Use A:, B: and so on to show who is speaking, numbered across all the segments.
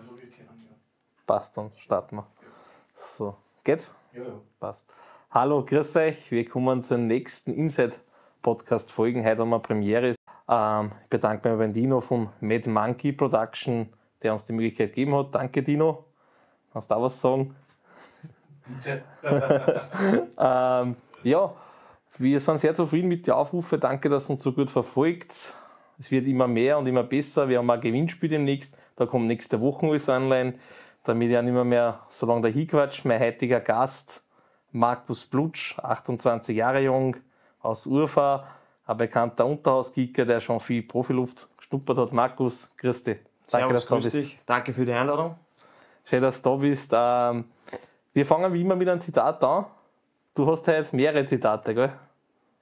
A: Kennen ja.
B: Passt, dann starten wir. So, geht's?
A: Ja, ja.
B: Passt. Hallo, grüß euch. Wir kommen zur nächsten Inside-Podcast-Folgen. Heute haben wir Premiere. Ähm, ich bedanke mich beim Dino von Mad Monkey Production, der uns die Möglichkeit gegeben hat. Danke, Dino. Kannst du auch was sagen?
A: Bitte.
B: Ähm, ja, wir sind sehr zufrieden mit den Aufrufen. Danke, dass ihr uns so gut verfolgt. Es wird immer mehr und immer besser. Wir haben ein Gewinnspiel demnächst. Da kommt nächste Woche alles online. Damit ja nicht mehr, mehr so lange dahin quatscht. Mein heutiger Gast, Markus Blutsch, 28 Jahre jung, aus Urfa, ein bekannter Unterhauskicker, der schon viel Profiluft geschnuppert hat. Markus, grüß dich. Danke, dass du da bist.
C: dich. Danke für die Einladung.
B: Schön, dass du da bist. Ähm, wir fangen wie immer mit einem Zitat an. Du hast heute mehrere Zitate, gell?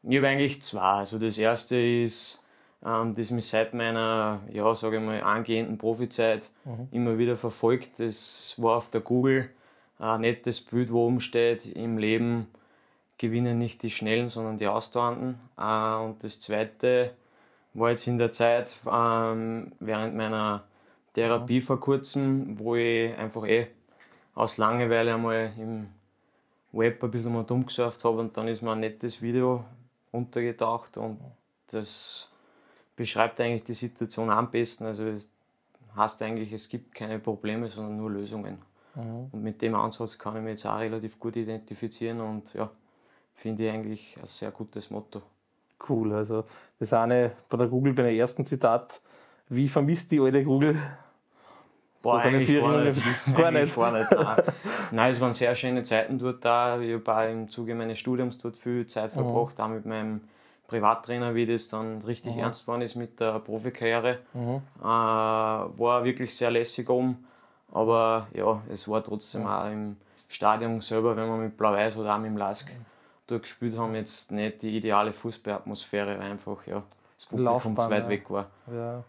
C: Ich habe eigentlich zwei. Also das erste ist, ähm, das mich seit meiner, ja, sage ich mal, angehenden Profizeit immer wieder verfolgt. Das war auf der Google ein nettes Bild, wo oben steht, im Leben gewinnen nicht die Schnellen, sondern die Ausdauernden. Äh, und das zweite war jetzt in der Zeit ähm, während meiner Therapie vor kurzem, wo ich einfach eh aus Langeweile einmal im Web ein bisschen mal dumm gesurft habe und dann ist mir ein nettes Video untergetaucht und das beschreibt eigentlich die Situation am besten. Also es heißt eigentlich, es gibt keine Probleme, sondern nur Lösungen. Und mit dem Ansatz kann ich mich jetzt auch relativ gut identifizieren und ja, finde ich eigentlich ein sehr gutes Motto.
B: Cool. Also das eine bei der Google bei der ersten Zitat. Wie vermisst die alte Google?
C: Boah,
B: seine
C: eigentlich gar nicht.
B: gar nicht.
C: Gar nicht nein. nein, es waren sehr schöne Zeiten dort da. Ich habe auch im Zuge meines Studiums dort viel Zeit
B: Mhm.
C: verbracht, auch mit meinem Privattrainer, wie das dann richtig
B: Mhm.
C: ernst geworden ist mit der Profikarriere. Äh, war wirklich sehr lässig oben. Aber ja, es war trotzdem auch im Stadion selber, wenn wir mit Blau-Weiß oder auch mit dem Lask dort gespielt haben, jetzt nicht die ideale Fußballatmosphäre, weil einfach ja, das Publikum
B: Laufbahn,
C: zu weit
B: ja.
C: weg war.
B: Ja.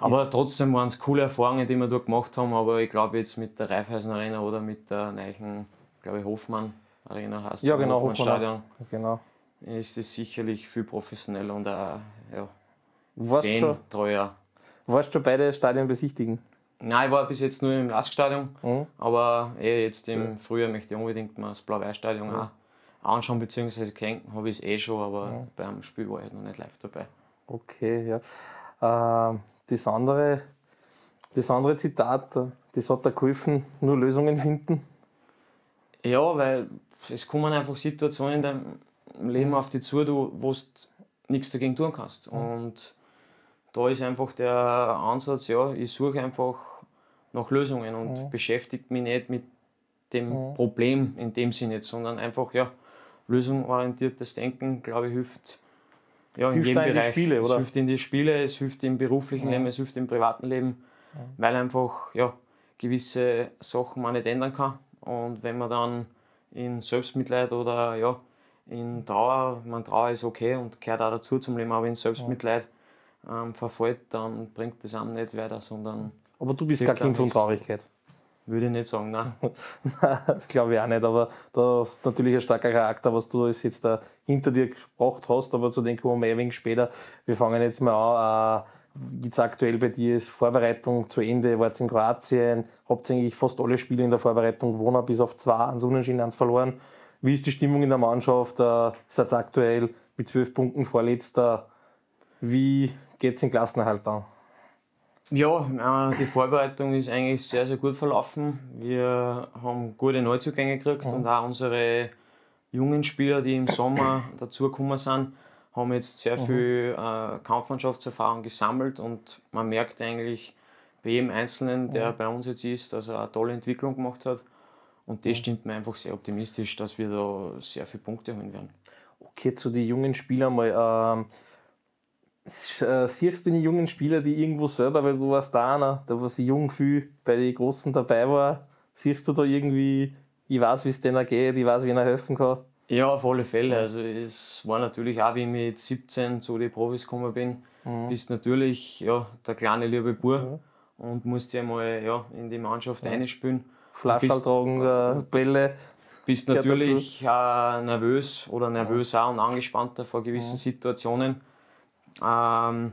C: Aber trotzdem waren es coole Erfahrungen, die wir dort gemacht haben. Aber ich glaube jetzt mit der Raiffeisen Arena oder mit der neuen, glaube ich, Hofmann Arena heißt
B: ja, genau, Hofmann
C: Stadion,
B: hast- Genau.
C: Ist es sicherlich viel professioneller und auch ja,
B: Warst du, schon,
C: Fan-treuer.
B: warst du beide Stadien besichtigen?
C: Nein, ich war bis jetzt nur im Lask-Stadion,
B: Mhm.
C: aber eh jetzt im Frühjahr möchte ich unbedingt mal das Blau-Weiß-Stadion auch anschauen, beziehungsweise kennen habe ich es eh schon, aber beim Spiel war ich noch nicht live dabei.
B: Okay, ja. Ähm, das, andere, das andere Zitat, äh, das hat dir geholfen, nur Lösungen finden.
C: Ja, weil es kommen einfach Situationen in deinem Leben auf dich zu, du, wo du nichts dagegen tun kannst. Und da ist einfach der Ansatz, ja, ich suche einfach nach Lösungen und beschäftige mich nicht mit dem Problem in dem Sinne, sondern einfach, ja, lösungsorientiertes Denken, glaube ich, hilft. Ja, in
B: Hilft
C: jedem
B: in die
C: Bereich.
B: Spiele,
C: es
B: oder?
C: hilft in die Spiele, es hilft im beruflichen Leben, es hilft im privaten Leben, weil einfach ja, gewisse Sachen man nicht ändern kann. Und wenn man dann in Selbstmitleid oder ja, in Trauer, man Trauer ist okay und gehört auch dazu zum Leben, aber in Selbstmitleid ähm, verfällt, dann bringt das einem nicht weiter, sondern
B: Aber du bist kein Kind von. Traurigkeit.
C: würde ich nicht sagen, nein.
B: das glaube ich auch nicht, aber da hast du natürlich ein starker Charakter, was du jetzt da hinter dir gebracht hast, aber zu dem kommen wir ein wenig später. Wir fangen jetzt mal an. Äh, jetzt aktuell bei dir ist Vorbereitung zu Ende, wart in Kroatien, habt eigentlich fast alle Spiele in der Vorbereitung gewonnen, bis auf zwei, ans Unentschieden, eins verloren. Wie ist die Stimmung in der Mannschaft? Äh, seid ihr aktuell mit zwölf Punkten vorletzter? Wie geht es in Klassenerhalt an?
C: Ja, die Vorbereitung ist eigentlich sehr, sehr gut verlaufen. Wir haben gute Neuzugänge gekriegt und auch unsere jungen Spieler, die im Sommer dazugekommen sind, haben jetzt sehr viel äh, Kampfmannschaftserfahrung gesammelt und man merkt eigentlich bei jedem Einzelnen, der bei uns jetzt ist, dass er eine tolle Entwicklung gemacht hat. Und das stimmt mir einfach sehr optimistisch, dass wir da sehr viele Punkte holen werden.
B: Okay, zu den jungen Spielern mal. Ähm, äh, siehst du die jungen Spieler, die irgendwo selber, weil du warst da einer, der was jung viel bei den Großen dabei war, siehst du da irgendwie, ich weiß, wie es denen geht, ich weiß, wie ihnen helfen kann?
C: Ja, auf alle Fälle. Also es war natürlich auch, wie ich mit 17 zu den Profis gekommen bin, bist natürlich ja, der kleine liebe Bur und musst ja mal ja, in die Mannschaft einspielen.
B: Flaschen
C: Bist-
B: tragen, äh, Bälle.
C: Bist natürlich äh, nervös oder nervös auch und angespannter vor gewissen Situationen. Ähm,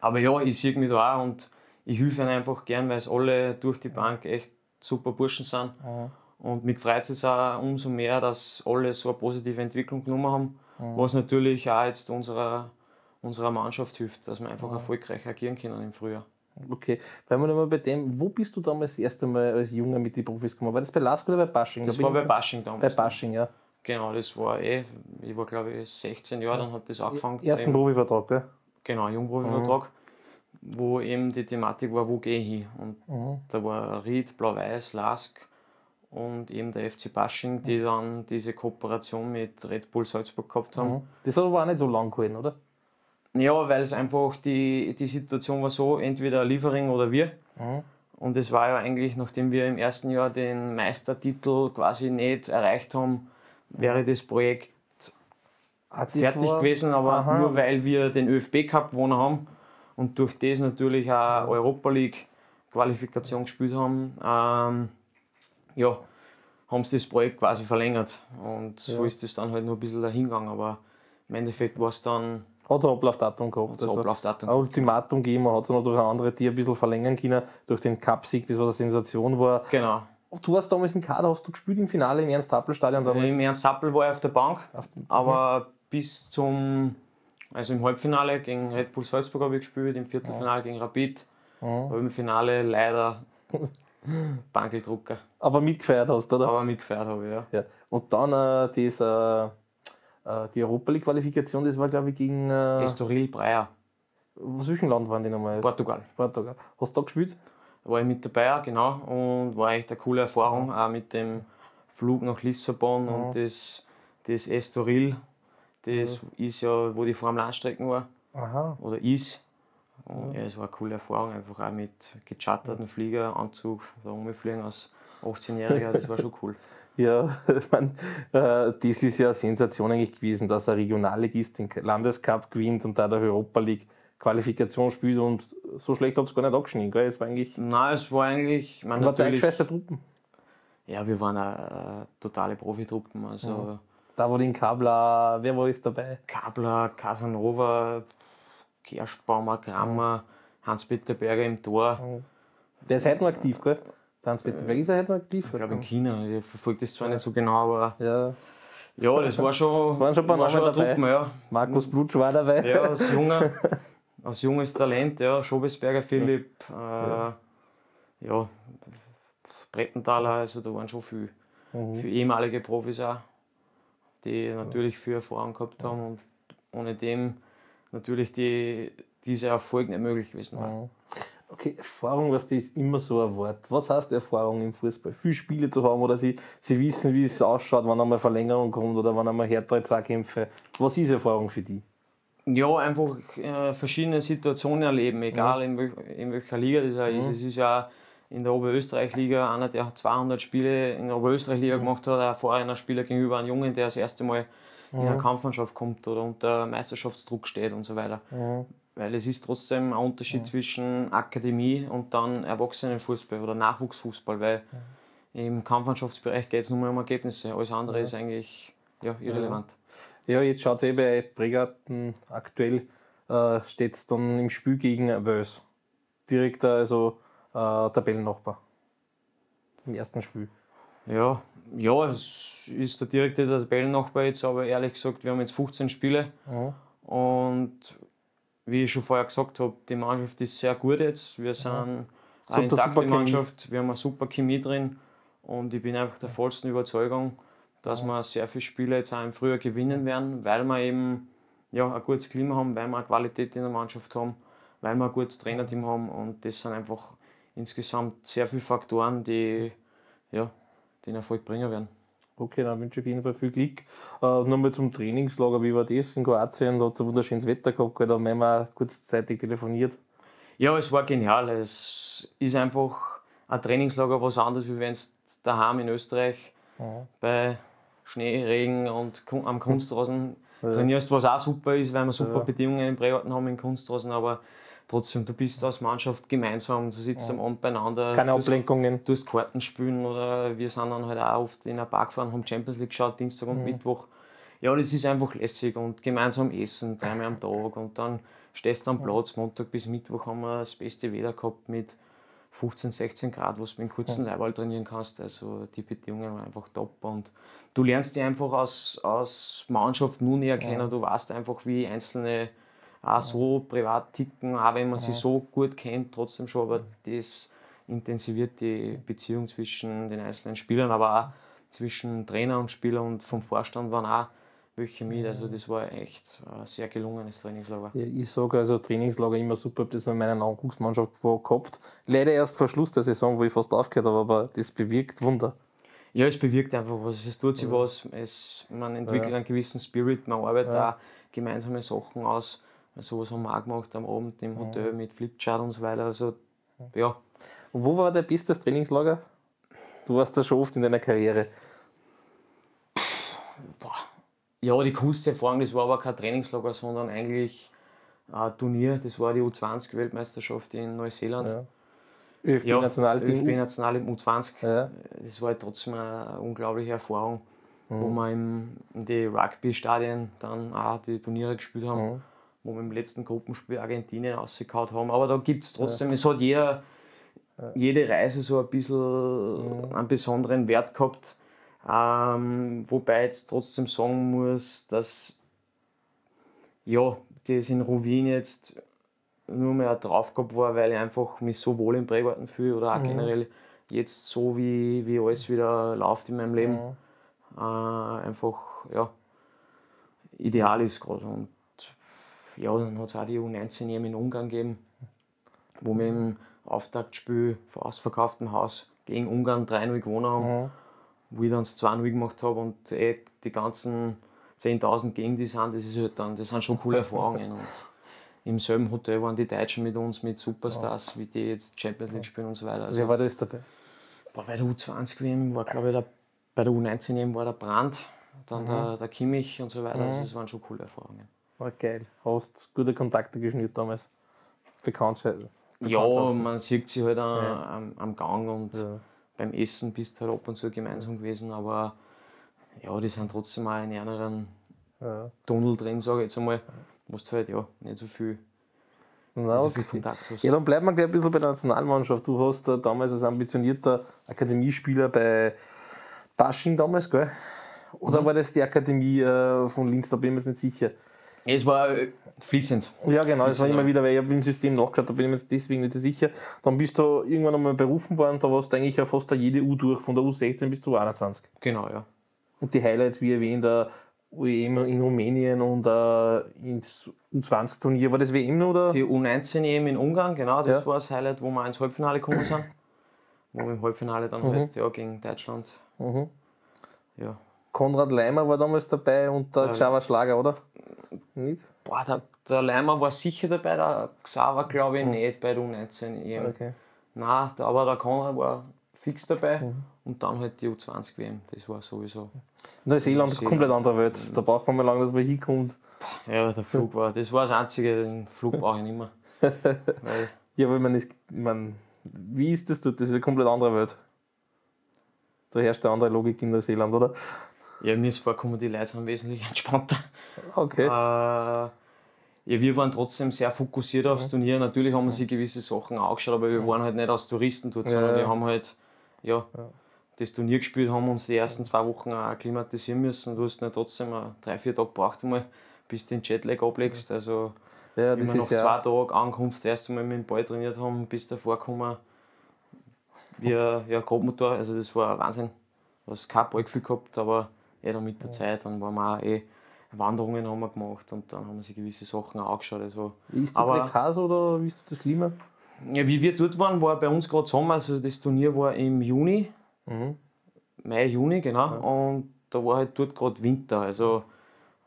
C: aber ja, ich sehe mich da auch und ich helfe ihnen einfach gern, weil es alle durch die Bank echt super Burschen sind. Und mich freut es auch umso mehr, dass alle so eine positive Entwicklung genommen haben, was natürlich auch jetzt unserer, unserer Mannschaft hilft, dass wir einfach erfolgreich agieren können im Frühjahr.
B: Okay, bleiben wir nochmal bei dem. Wo bist du damals das erste Mal als Junger mit den Profis gekommen? War das bei Lask oder bei Basching?
C: Das
B: Da
C: war bei
B: ich-
C: Basching
B: Bei
C: damals.
B: Basching, ja.
C: Genau, das war eh, ich war glaube ich 16 Jahre, dann hat das angefangen.
B: Ersten Profivertrag, gell?
C: Genau, Jungprofivertrag, wo eben die Thematik war, wo gehe ich hin? Und da war Ried, Blau-Weiß, Lask und eben der FC Basching, die dann diese Kooperation mit Red Bull Salzburg gehabt haben.
B: Das hat aber auch nicht so lang gehalten, oder?
C: Ja, weil es einfach die, die Situation war so, entweder Liefering oder wir. Und es war ja eigentlich, nachdem wir im ersten Jahr den Meistertitel quasi nicht erreicht haben, wäre das Projekt
B: Ah, das
C: fertig
B: war-
C: gewesen, aber
B: Aha.
C: nur weil wir den ÖFB Cup gewonnen haben und durch das natürlich auch Europa League Qualifikation gespielt haben, ähm, ja, haben sie das Projekt quasi verlängert. Und so ist es dann halt nur ein bisschen dahingegangen, aber im Endeffekt war es dann
B: Hat ein Ablaufdatum gehabt. Also
C: Ablaufdatum.
B: ein Ultimatum gegeben, man hat es noch durch andere Tier ein bisschen verlängern können, durch den Cup-Sieg, das was eine Sensation war.
C: Genau.
B: Du warst damals im Kader, hast du gespielt im Finale im Ernst-Happel-Stadion damals?
C: Im Ernst Sappel war ich auf der Bank,
B: Auf
C: aber bis zum, also im Halbfinale gegen Red Bull Salzburg habe ich gespielt, im Viertelfinale gegen Rapid, aber im Finale leider Bankeldrucker.
B: Aber mitgefeiert hast, oder?
C: Aber mitgefeiert habe ich, ja.
B: Ja. Und dann äh, äh, äh, die Europa League-Qualifikation, das war glaube ich gegen. Äh,
C: Estoril Breyer,
B: aus welchem Land waren die nochmal?
C: Portugal.
B: Portugal. Hast du da gespielt?
C: Da war ich mit dabei, genau, und war echt eine coole Erfahrung, auch mit dem Flug nach Lissabon und das, das Estoril, das ist ja, wo die Formel 1 Strecken war.
B: Aha.
C: oder ist. Und ja, es war eine coole Erfahrung, einfach auch mit gecharterten Flieger, Anzug, da rumfliegen als 18-Jähriger, das war schon cool.
B: Ja, ich mein, äh, das ist ja eine Sensation eigentlich gewesen, dass ein Regionalligist den Landescup gewinnt und da der Europa League Qualifikation spielt und so schlecht hat es gar nicht abgeschnitten. Gell? Es war eigentlich.
C: Nein, es war eigentlich, man
B: War zwei geschweißte Truppen.
C: ja, wir waren eine, äh, totale Profitruppen, also
B: Da war den Kabler, wer war jetzt dabei?
C: Kabler, Casanova, Kerschbaumer, Grammer, Hans-Peter Berger im Tor.
B: Der ist heute noch aktiv, gell? Der Hans-Peter Berg ist er heute noch aktiv.
C: Ich glaube in China, ich verfolge das zwar nicht so genau, aber
B: Ja,
C: ja, das war schon,
B: Waren schon ein paar
C: war
B: Namen dabei.
C: Truppe, ja.
B: Markus Blutsch war dabei.
C: Ja, als junger, als junges Talent, ja, Schobesberger Philipp, äh, ja, Brettenthaler, also da waren schon viele, viele ehemalige Profis auch, die natürlich viel Erfahrung gehabt haben und ohne dem natürlich die, dieser Erfolg nicht möglich gewesen war.
B: Okay, Erfahrung, was das ist immer so ein Wort. Was heißt Erfahrung im Fußball? Viele Spiele zu haben oder sie, sie wissen, wie es ausschaut, wann einmal Verlängerung kommt oder wann einmal härtere Zweikämpfe. Was ist Erfahrung für die?
C: Ja, einfach äh, verschiedene Situationen erleben, egal in, welch, in welcher Liga das auch ist. Es ist ja in der Oberösterreich-Liga einer, der 200 Spiele in der Oberösterreich-Liga gemacht hat, ein ein Spieler gegenüber einem Jungen, der das erste Mal in eine Kampfmannschaft kommt oder unter Meisterschaftsdruck steht und so weiter. Weil es ist trotzdem ein Unterschied zwischen Akademie und dann Erwachsenenfußball oder Nachwuchsfußball, weil im Kampfmannschaftsbereich geht es nur mehr um Ergebnisse. Alles andere ist eigentlich ja, irrelevant.
B: Ja, jetzt schaut es eh bei Bregarten aktuell, äh, steht es dann im Spiel gegen Wels. Direkt äh, also äh, Tabellennachbar. Im ersten Spiel.
C: Ja, ja, es ist der direkte Tabellennachbar jetzt, aber ehrlich gesagt, wir haben jetzt 15 Spiele und wie ich schon vorher gesagt habe, die Mannschaft ist sehr gut jetzt. Wir sind eine
B: Super,
C: intakte
B: super Chemie.
C: Mannschaft, wir haben eine super Chemie drin und ich bin einfach der vollsten Überzeugung, dass wir sehr viele Spiele jetzt auch im Frühjahr gewinnen werden, weil wir eben ja, ein gutes Klima haben, weil wir eine Qualität in der Mannschaft haben, weil wir ein gutes Trainerteam haben und das sind einfach insgesamt sehr viele Faktoren, die ja, den Erfolg bringen werden.
B: Okay, dann wünsche ich auf jeden Fall viel Glück. Äh, Nochmal zum Trainingslager, wie war das in Kroatien? Da hat es ein wunderschönes Wetter gehabt, da haben wir kurzzeitig telefoniert.
C: Ja, es war genial. Es ist einfach ein Trainingslager was anderes, wie wenn es daheim in Österreich bei Schnee, Regen und am Kunstrasen trainierst, was auch super ist, weil wir super Bedingungen im Bregarten haben in Kunstrasen, aber trotzdem, du bist als Mannschaft gemeinsam, du sitzt am Abend beieinander.
B: Keine
C: du
B: Ablenkungen.
C: Du hast Karten spielen oder wir sind dann halt auch oft in einen Park gefahren, haben Champions League geschaut, Dienstag und Mittwoch. Ja, das ist einfach lässig und gemeinsam essen, dreimal am Tag und dann stehst am Platz, Montag bis Mittwoch haben wir das beste Wetter gehabt mit 15, 16 Grad, wo du mit einem kurzen Leibwall trainieren kannst. Also die Bedingungen waren einfach top und du lernst dich einfach aus, aus Mannschaft nur näher kennen. Du weißt einfach, wie einzelne auch so privat ticken, auch wenn man sie so gut kennt, trotzdem schon, aber das intensiviert die Beziehung zwischen den einzelnen Spielern, aber auch zwischen Trainer und Spieler und vom Vorstand waren auch welche mit. Also das war echt ein sehr gelungenes Trainingslager.
B: Ja, ich sage also Trainingslager immer super, habe das in meiner Nachwuchsmannschaft gehabt. Leider erst vor Schluss der Saison, wo ich fast aufgehört habe, aber das bewirkt Wunder.
C: Ja, es bewirkt einfach was. Es tut sich was. Es, man entwickelt einen gewissen Spirit, man arbeitet auch gemeinsame Sachen aus. Sowas haben wir auch gemacht am Abend im Hotel mit Flipchart und so weiter. Also, ja,
B: Und wo war dein bestes Trainingslager? Du warst da schon oft in deiner Karriere.
C: ja, die coolste Erfahrung, das war aber kein Trainingslager, sondern eigentlich ein Turnier. Das war die U20-Weltmeisterschaft in Neuseeland.
B: Ja. ÖFB
C: Ja. ÖFB-National im U20.
B: Ja.
C: Das war halt trotzdem eine unglaubliche Erfahrung,
B: Mhm.
C: wo wir im, in die Rugby-Stadien dann auch die Turniere gespielt haben,
B: Mhm.
C: Wo wir im letzten Gruppenspiel Argentinien rausgehauen haben. Aber da gibt es trotzdem, es hat jeder, jede Reise so ein bisschen
B: Mhm.
C: einen besonderen Wert gehabt. Ähm, wobei ich jetzt trotzdem sagen muss, dass ja, das in Rovin jetzt nur mehr drauf gehabt war, weil ich einfach mich so wohl im Prägarten fühle oder auch generell jetzt so, wie, wie alles wieder läuft in meinem Leben, äh, einfach ja, ideal ist gerade. Und ja, dann hat es auch die U19 EM in Ungarn gegeben, wo wir im Auftaktspiel vor ausverkauftem Haus gegen Ungarn 3-0 gewonnen haben, wo ich dann das 2-0 gemacht habe und eh die ganzen 10.000 gegen die sind, das, ist halt dann, das sind schon coole Erfahrungen. Und im selben Hotel waren die Deutschen mit uns, mit Superstars, wie die jetzt Champions League spielen und so weiter. Also,
B: Wer war das dabei?
C: Boah, bei der U20 WM war, glaube ich, der, bei der U19 EM war der Brandt, dann der, der Kimmich und so weiter. Also, das waren schon coole Erfahrungen.
B: War geil. Hast gute Kontakte geschnürt damals. Bekanntheit.
C: Ja, man sieht sie halt am,
B: Ja.
C: am, am Gang und
B: Ja.
C: beim Essen bist du halt ab und zu gemeinsam gewesen, aber ja, die sind trotzdem auch in einem
B: Ja.
C: Tunnel drin, sage ich jetzt einmal, du halt ja nicht so viel,
B: Na,
C: nicht so viel
B: okay.
C: Kontakt hast.
B: Ja, dann bleiben wir gleich ein bisschen bei der Nationalmannschaft. Du hast äh, damals als ambitionierter Akademiespieler bei Basching damals, gell? Oder war das die Akademie äh, von Linz? Da bin ich mir jetzt nicht sicher.
C: Es war äh, fließend.
B: Ja, genau, das war immer wieder, weil ich habe im System nachgeschaut, da bin ich mir deswegen nicht so sicher. Dann bist du irgendwann einmal berufen worden, da warst du eigentlich ja fast jede U durch, von der U16 bis zur U21.
C: Genau, ja.
B: Und die Highlights, wie erwähnt, der WM in Rumänien und äh, ins U20-Turnier, war das WM oder?
C: Die U19 EM in Ungarn, genau, das
B: Ja.
C: war das Highlight, wo wir ins Halbfinale gekommen sind. Wo wir im Halbfinale dann halt ja, gegen Deutschland.
B: Mhm.
C: Ja.
B: Konrad Leimer war damals dabei und der
C: Ja.
B: Xaver Schlager, oder? Nicht?
C: Boah, der, der Leimer war sicher dabei, der Xaver glaube ich nicht bei der U19 EM.
B: Okay.
C: Nein, der- aber der Konrad war fix dabei. Und dann halt die U20 WM, das war sowieso.
B: Neuseeland,
C: Neuseeland.
B: komplett andere Welt. Da braucht man mal lange, dass man hinkommt.
C: Ja, der Flug war, das war das Einzige, den Flug brauche ich nicht mehr. Weil,
B: Ja, weil man ist, mein, wie ist das dort? Das ist eine komplett andere Welt. Da herrscht eine andere Logik in Neuseeland, oder?
C: Ja, mir ist vorgekommen, die Leute sind wesentlich entspannter.
B: Okay.
C: Äh, ja, wir waren trotzdem sehr fokussiert aufs Turnier. Natürlich haben wir sich gewisse Sachen angeschaut, aber wir waren halt nicht als Touristen dort, sondern
B: Ja.
C: wir haben halt ja, das Turnier gespielt, haben uns die ersten zwei Wochen auch akklimatisieren müssen. Du hast nicht trotzdem drei, vier Tage gebraucht, einmal, bis du den Jetlag ablegst. Also,
B: ja, das
C: wir
B: ist
C: zwei
B: ja.
C: Tagen Ankunft das erste Mal mit dem Ball trainiert haben, bis davor gekommen wie ein ja, Grobmotor. Also das war Wahnsinn. Du hast kein Ballgefühl gehabt, aber eh dann mit der Zeit, dann waren wir auch eh Wanderungen haben wir gemacht und dann haben wir sich gewisse Sachen auch angeschaut. Also,
B: Ist das
C: aber-
B: heiß oder wie ist das Klima?
C: ja, wie wir dort waren, war bei uns gerade Sommer. Also das Turnier war im Juni,
B: Mhm.
C: Mai, Juni, genau. Und da war halt dort gerade Winter. Also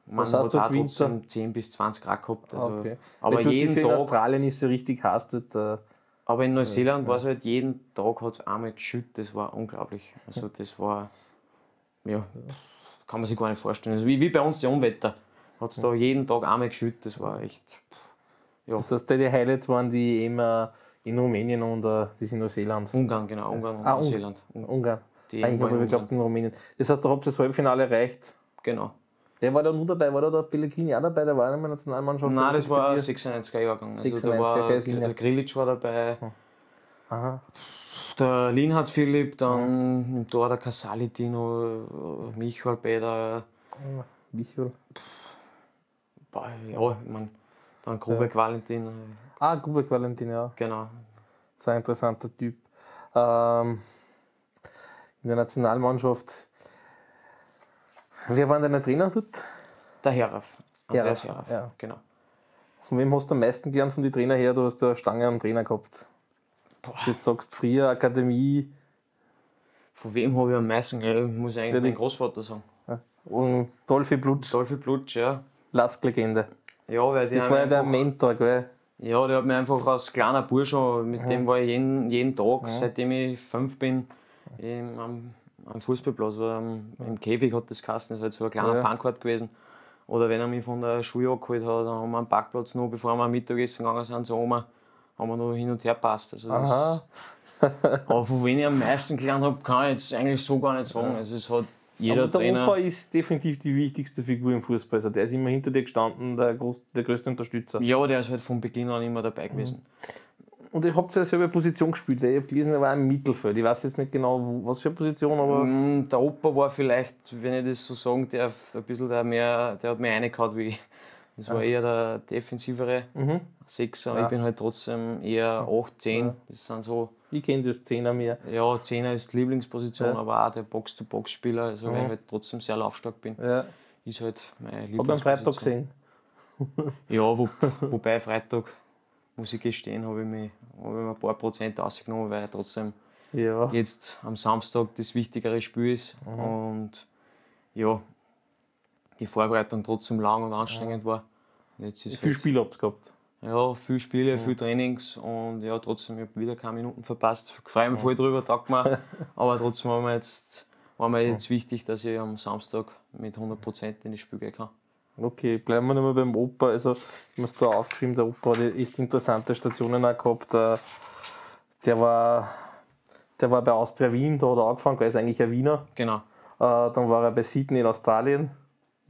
C: man
B: Was
C: hat
B: heißt dort
C: auch trotzdem 10 bis 20 Grad gehabt. Also,
B: okay.
C: Aber
B: Weil
C: jeden
B: ja in
C: Tag.
B: Australien ist es ja richtig heiß dort. Äh,
C: Aber in Neuseeland war es halt jeden Tag hat es einmal geschüttet, das war unglaublich. Also das war, ja, kann man sich gar nicht vorstellen. Also wie, wie bei uns die Unwetter. Hat es da jeden Tag einmal geschüttet, das war echt. Ja,
B: das heißt, die Highlights waren die immer in Rumänien und äh, die sind in Neuseeland.
C: Ungarn, genau, Ungarn und
B: Ah, Ungarn.
C: Neuseeland. Un-
B: Ungarn.
C: Die
B: Eigentlich habe ich geglaubt
C: Ungarn.
B: in Rumänien. Das heißt, da habt ihr das Halbfinale erreicht.
C: Genau.
B: Wer war da nur dabei? War da der Pellegrini auch dabei? Der war in der Nationalmannschaft?
C: Nein, das war
B: dir?
C: 96er Jahrgang. Also
B: 96er,
C: da war Grilic war dabei,
B: Aha.
C: Der Linhard Philipp, dann im Tor der Casalitino, Michael Beder,
B: Michael.
C: Boah, ja, ich mein, dann Grubek Valentin, äh,
B: Ah, Kubek Valentin, ja.
C: genau.
B: So ein interessanter Typ. Ähm, in der Nationalmannschaft. Wer war denn der Trainer dort?
C: Der Heraf, Andreas
B: Heraf, ja.
C: genau.
B: Von wem hast du am meisten gelernt von den Trainer her? Du hast ja eine Stange am Trainer gehabt. Wenn du jetzt sagst, früher Akademie
C: Von wem habe ich am meisten gelernt? Ich muss eigentlich
B: Ja,
C: meinen Großvater sagen.
B: und Dolphy Blutsch,
C: Dolphy Blutsch, ja.
B: Lask-Legende.
C: Ja, weil die
B: Das war ja der Mentor, gell?
C: Ja, der hat mich einfach als kleiner Bursche, mit dem war ich jeden, jeden Tag, seitdem ich fünf bin, im, am, am Fußballplatz oder am, im Käfig hat das geheißen, das war jetzt so ein kleiner
B: Ja.
C: Fankort gewesen. Oder wenn er mich von der Schule abgeholt hat, dann haben wir am Parkplatz noch, bevor wir am Mittagessen gegangen sind, zur Oma, haben wir noch hin und her gepasst. Also das,
B: Aha.
C: aber von wem ich am meisten gelernt habe, kann ich jetzt eigentlich so gar nicht sagen. Also es hat jeder
B: Aber der
C: Trainer.
B: Opa ist definitiv die wichtigste Figur im Fußball. Also der ist immer hinter dir gestanden, der, groß, der größte Unterstützer.
C: ja, der ist halt von Beginn an immer
B: Mhm.
C: dabei gewesen.
B: Und ihr habt ja selber Position gespielt, weil ich habe gelesen, er war im Mittelfeld. Ich weiß jetzt nicht genau, wo, was für eine Position, aber
C: Mm, Der Opa war vielleicht, wenn ich das so sagen darf, ein bisschen der mehr, der hat mehr reingehauen wie ich. Das war eher der defensivere
B: Mhm.
C: Sechser.
B: Ja.
C: Ich bin halt trotzdem eher 8, 10. Das sind so,
B: ich kenne das Zehner mehr.
C: ja, 10er ist die Lieblingsposition,
B: Ja.
C: aber auch der Box-to-Box-Spieler, also weil
B: Mhm.
C: ich halt trotzdem sehr laufstark bin,
B: Ja.
C: ist halt meine
B: Hab
C: Lieblingsposition.
B: am Freitag gesehen.
C: Ja, wo, wobei Freitag, muss ich gestehen, habe ich, mich, habe ich mir ein paar Prozent ausgenommen, weil trotzdem
B: Ja.
C: jetzt am Samstag das wichtigere Spiel ist.
B: Mhm.
C: Und ja, die Vorbereitung trotzdem lang und anstrengend war. Jetzt ist
B: Viel
C: halt,
B: Spiel habt ihr gehabt.
C: ja, viel Spiele, viel Trainings und ja, trotzdem, ich habe wieder keine Minuten verpasst. Ich freue mich voll drüber, taugt mir. Aber trotzdem war mir jetzt, war mir jetzt wichtig, dass ich am Samstag mit 100% in das Spiel gehen kann.
B: Okay, bleiben wir nochmal beim Opa. Also, ich es da aufgeschrieben, der Opa hat echt interessante Stationen auch gehabt. Der, der, war, der war bei Austria Wien, da hat er angefangen, er ist eigentlich ein Wiener.
C: Genau,
B: Äh, dann war er bei Sydney in Australien,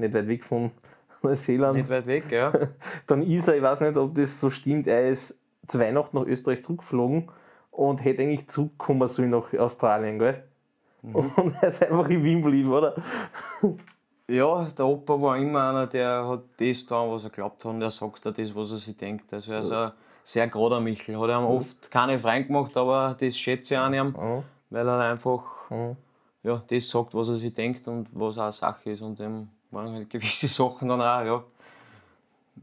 B: nicht weit weg von Neuseeland.
C: nicht weit weg, ja.
B: Dann ist er, ich weiß nicht, ob das so stimmt, er ist zu Weihnachten nach Österreich zurückgeflogen und hätte eigentlich zurückkommen sollen nach Australien, gell? Und er ist einfach in Wien geblieben, oder?
C: Ja, der Opa war immer einer, der hat das getan, was er glaubt hat und er sagt auch das, was er sich denkt. Also er ist ein sehr gerader Michel. Hat ihm oft keine Freien gemacht, aber das schätze ich an ihm,
B: Ja.
C: weil er einfach
B: Mhm.
C: ja, das sagt, was er sich denkt und was auch Sache ist. Und dem waren halt gewisse Sachen dann auch, ja.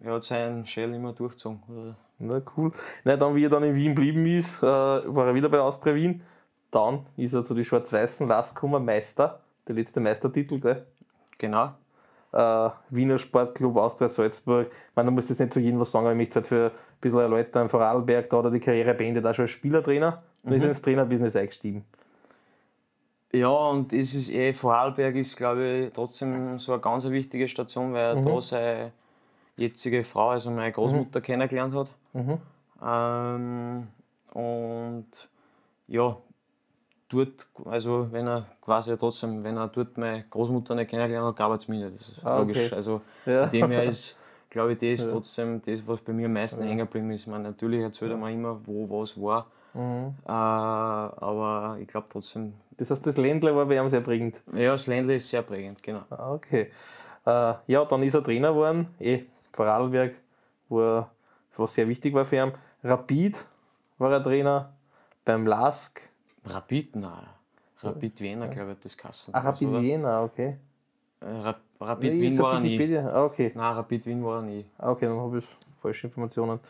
C: Er hat seinen Shell immer durchgezogen.
B: Na cool. Na, dann, wie er dann in Wien geblieben ist, äh, war er wieder bei Austria Wien. Dann ist er zu den Schwarz-Weißen Lask gekommen, Meister, der letzte Meistertitel, gell?
C: Genau.
B: Äh, Wiener Sportclub Austria Salzburg. Ich meine, du musst jetzt nicht zu jedem was sagen, aber ich möchte halt für ein bisschen erläutern. Vorarlberg, da hat er die Karriere beendet, auch schon als Spielertrainer. Und ist ins Trainerbusiness eingestiegen.
C: Ja, und es ist eh, Vorarlberg ist, glaube ich, trotzdem so eine ganz wichtige Station, weil er da seine jetzige Frau, also meine Großmutter, kennengelernt hat.
B: Mhm.
C: Ähm, und ja, dort, also wenn er quasi trotzdem, wenn er dort meine Großmutter nicht kennengelernt hat, gab es mich nicht. Das ist
B: Ah,
C: logisch.
B: okay.
C: Also
B: Ja.
C: von dem her ist, glaube ich, das trotzdem das, was bei mir am meisten hängen geblieben ist. Meine, natürlich erzählt er mir immer, wo was war.
B: Mhm.
C: Äh, aber ich glaube trotzdem,
B: Das heißt, das Ländler war bei ihm sehr prägend.
C: ja, das Ländle ist sehr prägend, genau.
B: Ah, Okay. Äh, ja, dann ist er Trainer geworden, eh, Vorarlberg, wo er, was sehr wichtig war für ihn. Rapid war er Trainer, beim Lask.
C: Rapid, nein. Rapid Wiener, glaube ich, das Kassen.
B: Ah, Rapid Jena, okay.
C: Rap Rapid
B: Ja,
C: Wien war er nie.
B: Wikipedia. Ah, okay.
C: Nein, Rapid Wien war er nie.
B: Ah, okay, dann habe ich falsche Informationen.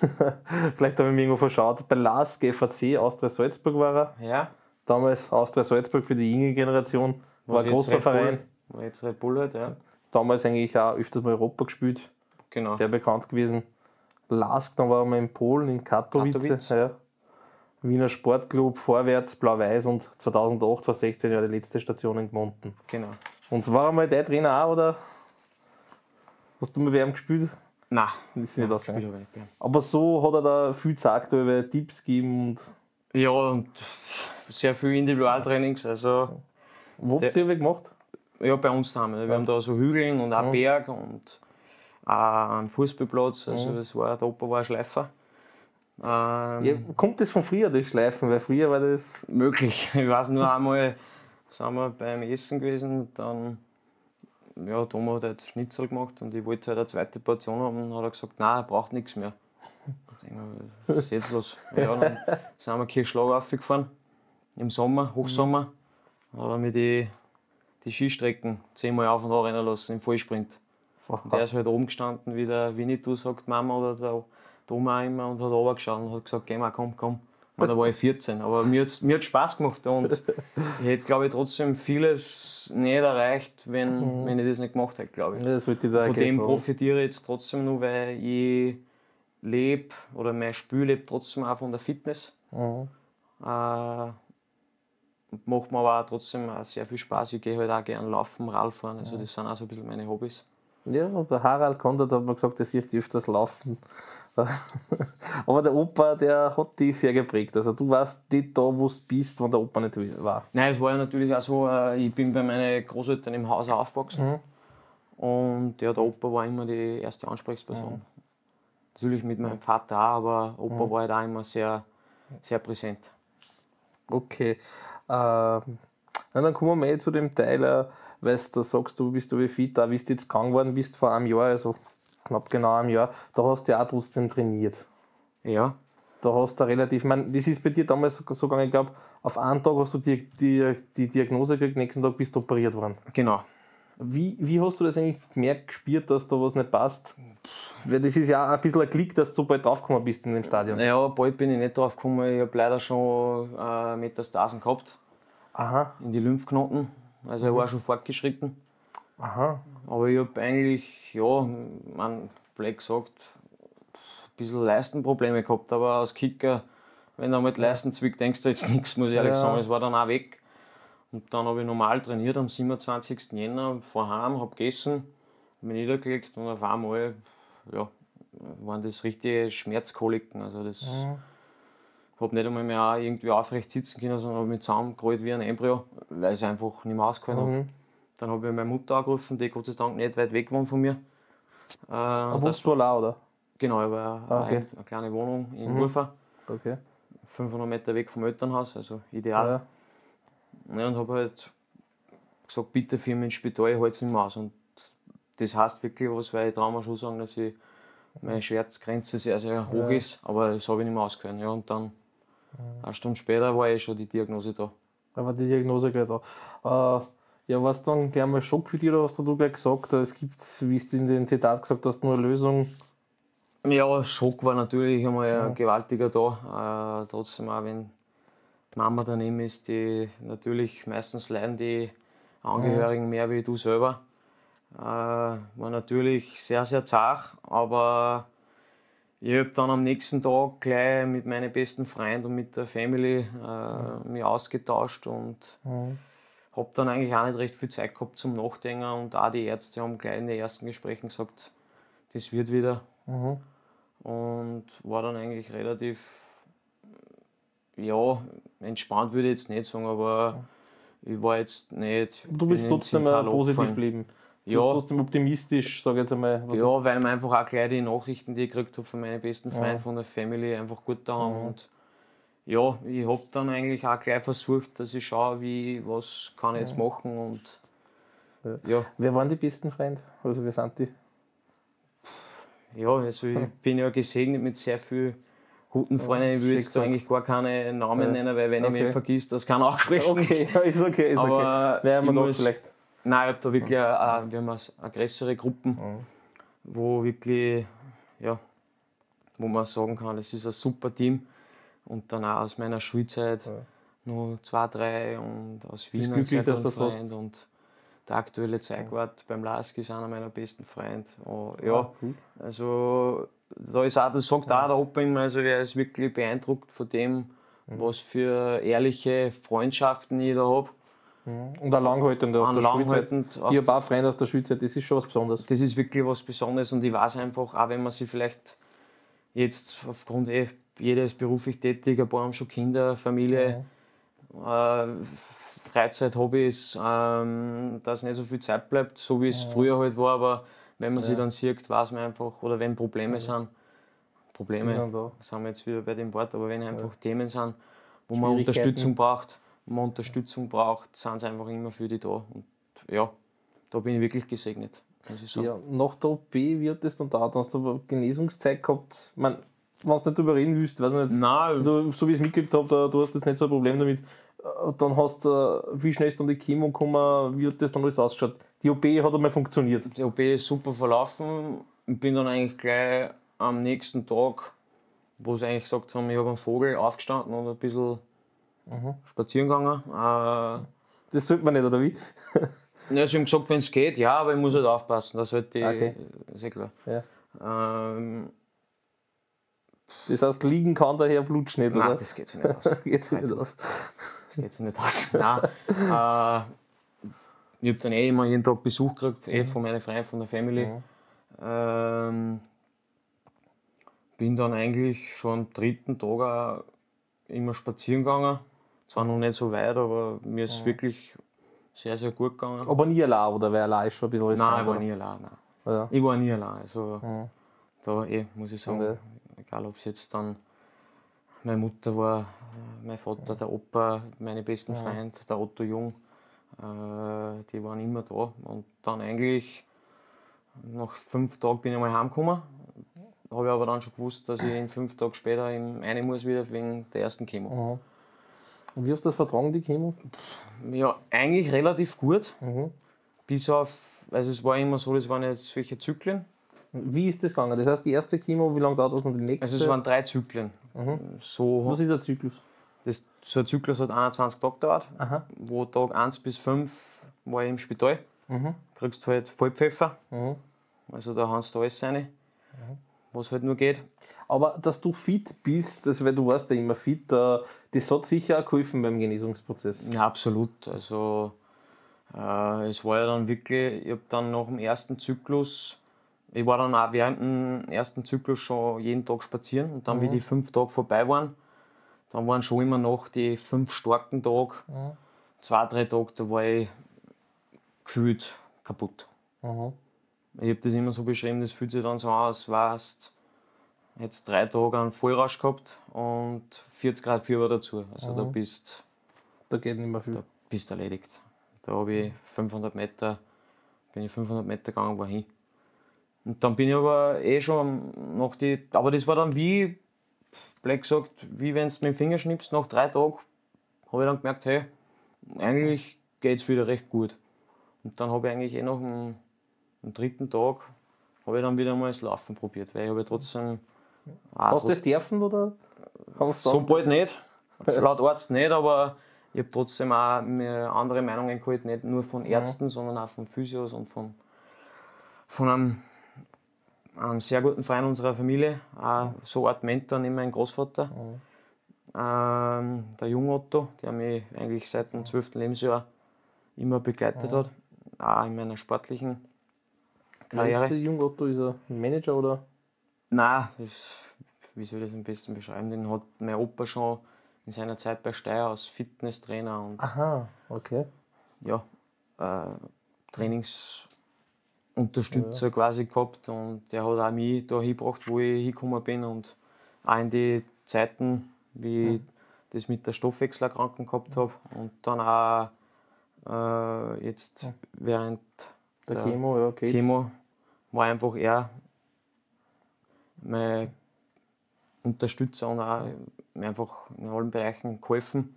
B: Vielleicht habe ich mich irgendwo verschaut. Bei Lask, FAC, Austria Salzburg war er.
C: Ja,
B: Damals Austria Salzburg für die junge Generation. War ein
C: jetzt
B: großer
C: Red
B: Verein.
C: War jetzt Red Bull halt, ja.
B: Damals eigentlich auch öfters mal Europa gespielt.
C: Genau.
B: sehr bekannt gewesen. Lask, dann waren wir in Polen, in Katowice.
C: Katowice.
B: Ja. Wiener Sportclub, Vorwärts, Blau-Weiß und 2008 vor 16 Jahren die letzte Station in Gmonten.
C: genau.
B: Und war einmal dein Trainer auch, oder? Hast du mal bei ihm gespielt?
C: Nein,
B: Das ist nicht ausgegangen.
C: Aber nicht gern.
B: Aber so hat er da viel gesagt, über Tipps gegeben und
C: Ja, und sehr viel Individualtrainings. Also,
B: wo habt ihr gemacht?
C: Ja, bei uns daheim. Wir haben da so Hügeln und auch
B: Mhm.
C: Berg und auch einen Fußballplatz. Also das war, der Opa war ein Schleifer. Ähm,
B: Ja, kommt das von früher, das Schleifen? Weil früher war das.
C: Möglich. Ich weiß nur einmal, sind wir beim Essen gewesen und dann, ja, Thomas hat halt Schnitzel gemacht und ich wollte halt eine zweite Portion haben und dann hat er gesagt, nein, er braucht nichts mehr. Ich denke mir, was ist jetzt los? Ja, dann sind wir Kirchschlag aufgefahren im Sommer, Hochsommer. Dann hat er mir die, die Skistrecken zehnmal auf und an rennen lassen im Vollsprint. Und der ist halt oben gestanden, wie der Winnetou sagt, Mama oder der Thomas auch immer und hat runtergeschaut und hat gesagt, geh mal, komm, komm. Da war ich 14. Aber mir hat es mir Spaß gemacht und ich hätte, glaube ich, trotzdem vieles nicht erreicht, wenn, wenn ich das nicht gemacht hätte, glaube ich.
B: Ja, das ich da
C: Von dem
B: fragen.
C: profitiere ich jetzt trotzdem nur, weil ich lebe oder mein Spiel lebt trotzdem auch von der Fitness.
B: Mhm.
C: Äh, macht mir aber auch trotzdem auch sehr viel Spaß. Ich gehe halt auch gerne laufen, Radfahren. Also das sind auch so ein bisschen meine Hobbys.
B: Ja, und der Harald Konrad hat mir gesagt, dass ich öfters laufen. Aber der Opa, der hat dich sehr geprägt. Also du warst nicht da, wo du bist, wenn der Opa nicht war.
C: Nein, es war ja natürlich auch so, äh, ich bin bei meinen Großeltern im Haus aufgewachsen. Und ja, der Opa war immer die erste Ansprechperson. Natürlich mit meinem Vater auch, aber Opa war halt auch immer sehr, sehr präsent.
B: Okay. Ähm, na, dann kommen wir mal zu dem Teil, äh, weil du sagst, du bist du wie fit, da wie du jetzt krank geworden bist vor einem Jahr, also knapp genau einem Jahr, da hast du ja auch trotzdem trainiert.
C: Ja,
B: Da hast du relativ, ich meine, das ist bei dir damals so so gegangen, ich glaube, auf einen Tag hast du die, die, die Diagnose gekriegt, nächsten Tag bist du operiert worden.
C: genau.
B: Wie, wie hast du das eigentlich gemerkt, gespürt, dass da was nicht passt? Weil das ist ja auch ein bisschen ein Klick, dass du so bald draufgekommen bist in dem Stadion.
C: Ja, bald bin ich nicht drauf gekommen. Ich habe leider schon äh, Metastasen gehabt
B: Aha,
C: in die Lymphknoten. Also ich war schon fortgeschritten.
B: Aha.
C: Aber ich habe eigentlich, ja, man, blöd gesagt, ein bisschen Leistenprobleme gehabt. Aber als Kicker, wenn du mit Leisten zwickt, denkst du jetzt nichts, muss ich ehrlich
B: Ja.
C: sagen. Es war dann auch weg. Und dann habe ich normal trainiert am 27. Jänner vorheim, habe gegessen, mich niedergelegt und auf einmal ja, waren das richtige Schmerzkoliken. Also das habe nicht einmal mehr irgendwie aufrecht sitzen können, sondern habe mich zusammengerollt wie ein Embryo, weil ich es einfach nicht mehr ausgehalten habe.
B: Mhm.
C: Dann habe ich meine Mutter angerufen, die Gott sei Dank nicht weit weg wohnt von mir. Äh,
B: wohnst du allein, oder?
C: genau, ich war
B: Ah, okay.
C: ein, eine kleine Wohnung in
B: Mhm.
C: Urfa,
B: Okay.
C: 500 Meter weg vom Elternhaus, also ideal.
B: Ja.
C: Ja, und habe halt gesagt, bitte für mich ins Spital, ich halte es nicht mehr aus. Und das heißt wirklich was, weil ich traue mir schon sagen, dass ich meine Schmerzgrenze sehr, sehr hoch
B: Ja.
C: ist, aber das habe ich nicht mehr ausgehalten. Ja, und dann eine Stunde später war eh schon die Diagnose da.
B: Da war die Diagnose gleich da. Äh, ja, war es dann gleich mal Schock für dich hast du gleich gesagt, es gibt, wie du in dem Zitat gesagt hast, nur eine Lösung?
C: Ja, Schock war natürlich einmal ein gewaltiger da. Äh, trotzdem auch, wenn die Mama daneben ist, die natürlich meistens leiden die Angehörigen mehr wie du selber. Äh, war natürlich sehr, sehr zart, aber ich habe dann am nächsten Tag gleich mit meinen besten Freunden und mit der Family äh, mich ausgetauscht und habe dann eigentlich auch nicht recht viel Zeit gehabt zum Nachdenken und auch die Ärzte haben gleich in den ersten Gesprächen gesagt, das wird wieder
B: Mhm.
C: und war dann eigentlich relativ, ja, entspannt würde ich jetzt nicht sagen, aber ich war jetzt nicht.
B: Du bist trotzdem positiv geblieben. Du
C: Ja.
B: bist trotzdem optimistisch, sag ich jetzt einmal.
C: Ja, weil mir einfach auch gleich die Nachrichten, die ich gekriegt habe von meinen besten Freunden,
B: Ja.
C: von der Family, einfach gut da haben.
B: Mhm.
C: Und ja, ich habe dann eigentlich auch gleich versucht, dass ich schaue, wie, was kann ich jetzt machen und ja,
B: Wer waren die besten Freunde? Also wer sind die?
C: ja also ich bin ja gesegnet mit sehr vielen guten Freunden. Ich will jetzt da eigentlich gar keine Namen
B: Ja.
C: nennen, weil wenn ich
B: Okay.
C: mich vergisst, das kann auch sprechen.
B: Okay, ja, ist okay, ist okay.
C: Aber
B: wir
C: ich
B: noch
C: muss-
B: vielleicht?
C: Nein, ich habe da wirklich eine, wir haben eine größere Gruppen,
B: Mhm.
C: wo wirklich, ja, wo man sagen kann, es ist ein super Team. Und dann auch aus meiner Schulzeit
B: Ja.
C: nur zwei, drei und aus Wien ein
B: glücklich,
C: sehr
B: dass das
C: Freund. Und der aktuelle Zeugwart beim Lask ist einer meiner besten Freunde. Oh, ja,
B: cool.
C: also da ist auch, das sagt auch der Opa immer, also er ist wirklich beeindruckt von dem,
B: Mhm.
C: was für ehrliche Freundschaften ich da habe.
B: Und auch langhaltend aus der Schulzeit. Ich habe auch Freunde aus der Schulzeit, das ist schon was Besonderes.
C: das ist wirklich was Besonderes und ich weiß einfach, auch wenn man sich vielleicht jetzt aufgrund eh, jeder ist beruflich tätig, ein paar haben schon Kinder, Familie, äh, Freizeit, Hobbys, ähm, dass nicht so viel Zeit bleibt, so wie es früher halt war, aber wenn man sich dann sieht, weiß man einfach, oder wenn Probleme sind, Probleme,
B: sind da.
C: sind wir jetzt wieder bei dem Wort, aber wenn einfach Themen sind, wo man. Unterstützung braucht, wo man Unterstützung braucht, sind sie einfach immer für die da. Und ja, da bin ich wirklich gesegnet.
B: Ja, nach der OP wird es dann dauert, hast du aber Genesungszeit gehabt. Ich meine, wenn du nicht darüber reden willst, weiß ich nicht.
C: Nein,
B: Du, so wie ich es mitgekriegt habe, da, du hast jetzt nicht so ein Problem damit. Äh, Dann hast du, äh, wie schnell ist dann die Chemo gekommen, wie hat das dann alles ausgeschaut? Die OP hat einmal funktioniert.
C: die OP ist super verlaufen. Ich bin dann eigentlich gleich am nächsten Tag, wo sie eigentlich gesagt haben, ich habe einen Vogel aufgestanden und ein bisschen spazieren gegangen. Äh,
B: Das sollte man nicht, oder wie?
C: ja, sie haben gesagt, wenn es geht, ja, aber ich muss halt aufpassen. Das wird die.
B: Okay.
C: Ist eh klar.
B: Ja.
C: Ähm,
B: Das heißt, liegen kann daher Blut nicht,
C: nein,
B: oder?
C: das geht sich nicht aus. Das
B: geht nicht aus.
C: geht sich nicht aus. nein. Äh, ich habe dann eh immer jeden Tag Besuch gekriegt, eh von meinen Freunden, von der Family. Ähm, bin dann eigentlich schon am dritten Tag auch immer spazieren gegangen. Zwar noch nicht so weit, aber mir ist es wirklich sehr, sehr gut gegangen.
B: Aber nie allein, oder? Weil allein ist schon ein bisschen riskant,
C: nein, ich war nie allein. Nein.
B: Ja.
C: Ich war nie allein. Also, da eh, muss ich sagen. Egal ob es jetzt dann meine Mutter war, äh, mein Vater, der Opa, meine besten Freunde, der Otto Jung, äh, die waren immer da. Und dann eigentlich nach fünf Tagen bin ich mal heimgekommen. Habe ich aber dann schon gewusst, dass ich in fünf Tagen später im eine muss wieder wegen der ersten Chemo.
B: Und wie hast du das vertragen, die Chemo?
C: Ja, eigentlich relativ gut.
B: Mhm.
C: Bis auf, also es war immer so, das waren jetzt solche Zyklen.
B: Wie ist das gegangen? Das heißt, die erste Chemo, wie lange dauert das und die nächste?
C: Also es waren drei Zyklen. So
B: Was ist der Zyklus?
C: Das, so ein Zyklus hat 21 Tage gedauert.
B: Aha.
C: Wo Tag 1 bis 5 war ich im Spital. Kriegst halt Vollpfeffer.
B: Mhm.
C: Also da hast du alles rein, was halt nur geht.
B: Aber dass du fit bist, das, weil du warst ja immer fit, das hat sicher auch geholfen beim Genesungsprozess.
C: Ja, absolut. Also äh, es war ja dann wirklich, ich habe dann nach dem ersten Zyklus, ich war dann auch während dem ersten Zyklus schon jeden Tag spazieren und dann, wie die fünf Tage vorbei waren, dann waren schon immer noch die fünf starken Tage, zwei, drei Tage, da war ich gefühlt kaputt.
B: Mhm.
C: Ich habe das immer so beschrieben, das fühlt sich dann so an, als warst jetzt drei Tage einen Vollrausch gehabt und 40 Grad Fieber dazu. Also da bist
B: Da geht nicht mehr viel.
C: da bist erledigt. Da habe ich 500 Meter, bin ich 500 Meter gegangen, war hin. Und dann bin ich aber eh schon nach die, aber das war dann wie, blöd gesagt, wie wenn du mit dem Finger schnippst, nach drei Tagen habe ich dann gemerkt, hey, eigentlich geht es wieder recht gut. Und dann habe ich eigentlich eh noch am, am dritten Tag, habe ich dann wieder mal das Laufen probiert, weil ich habe ja trotzdem
B: Hast du das dürfen oder?
C: So bald nicht. Laut Arzt nicht, aber ich habe trotzdem auch mir andere Meinungen geholt, nicht nur von Ärzten, sondern auch von Physios und von, von einem, einem sehr guten Freund unserer Familie, auch so Art Mentor neben meinem Großvater. Ähm, der junge Otto, der mich eigentlich seit dem 12. Lebensjahr immer begleitet hat, auch in meiner sportlichen
B: Wer ist
C: Karriere.
B: der junge Otto? Ist er ein Manager oder?
C: Nein, das, wie soll ich das am besten beschreiben? Den hat mein Opa schon in seiner Zeit bei Steyr als Fitnesstrainer und
B: Aha, okay.
C: ja, äh, Trainingsunterstützer quasi gehabt und der hat auch mich da hingebracht, wo ich hingekommen bin und auch in die Zeiten, wie ich das mit der Stoffwechselerkrankung gehabt habe und dann auch äh, jetzt während
B: Der
C: Ja.
B: Chemo, ja, okay.
C: Chemo war einfach er mein Unterstützer und auch mir einfach in allen Bereichen geholfen.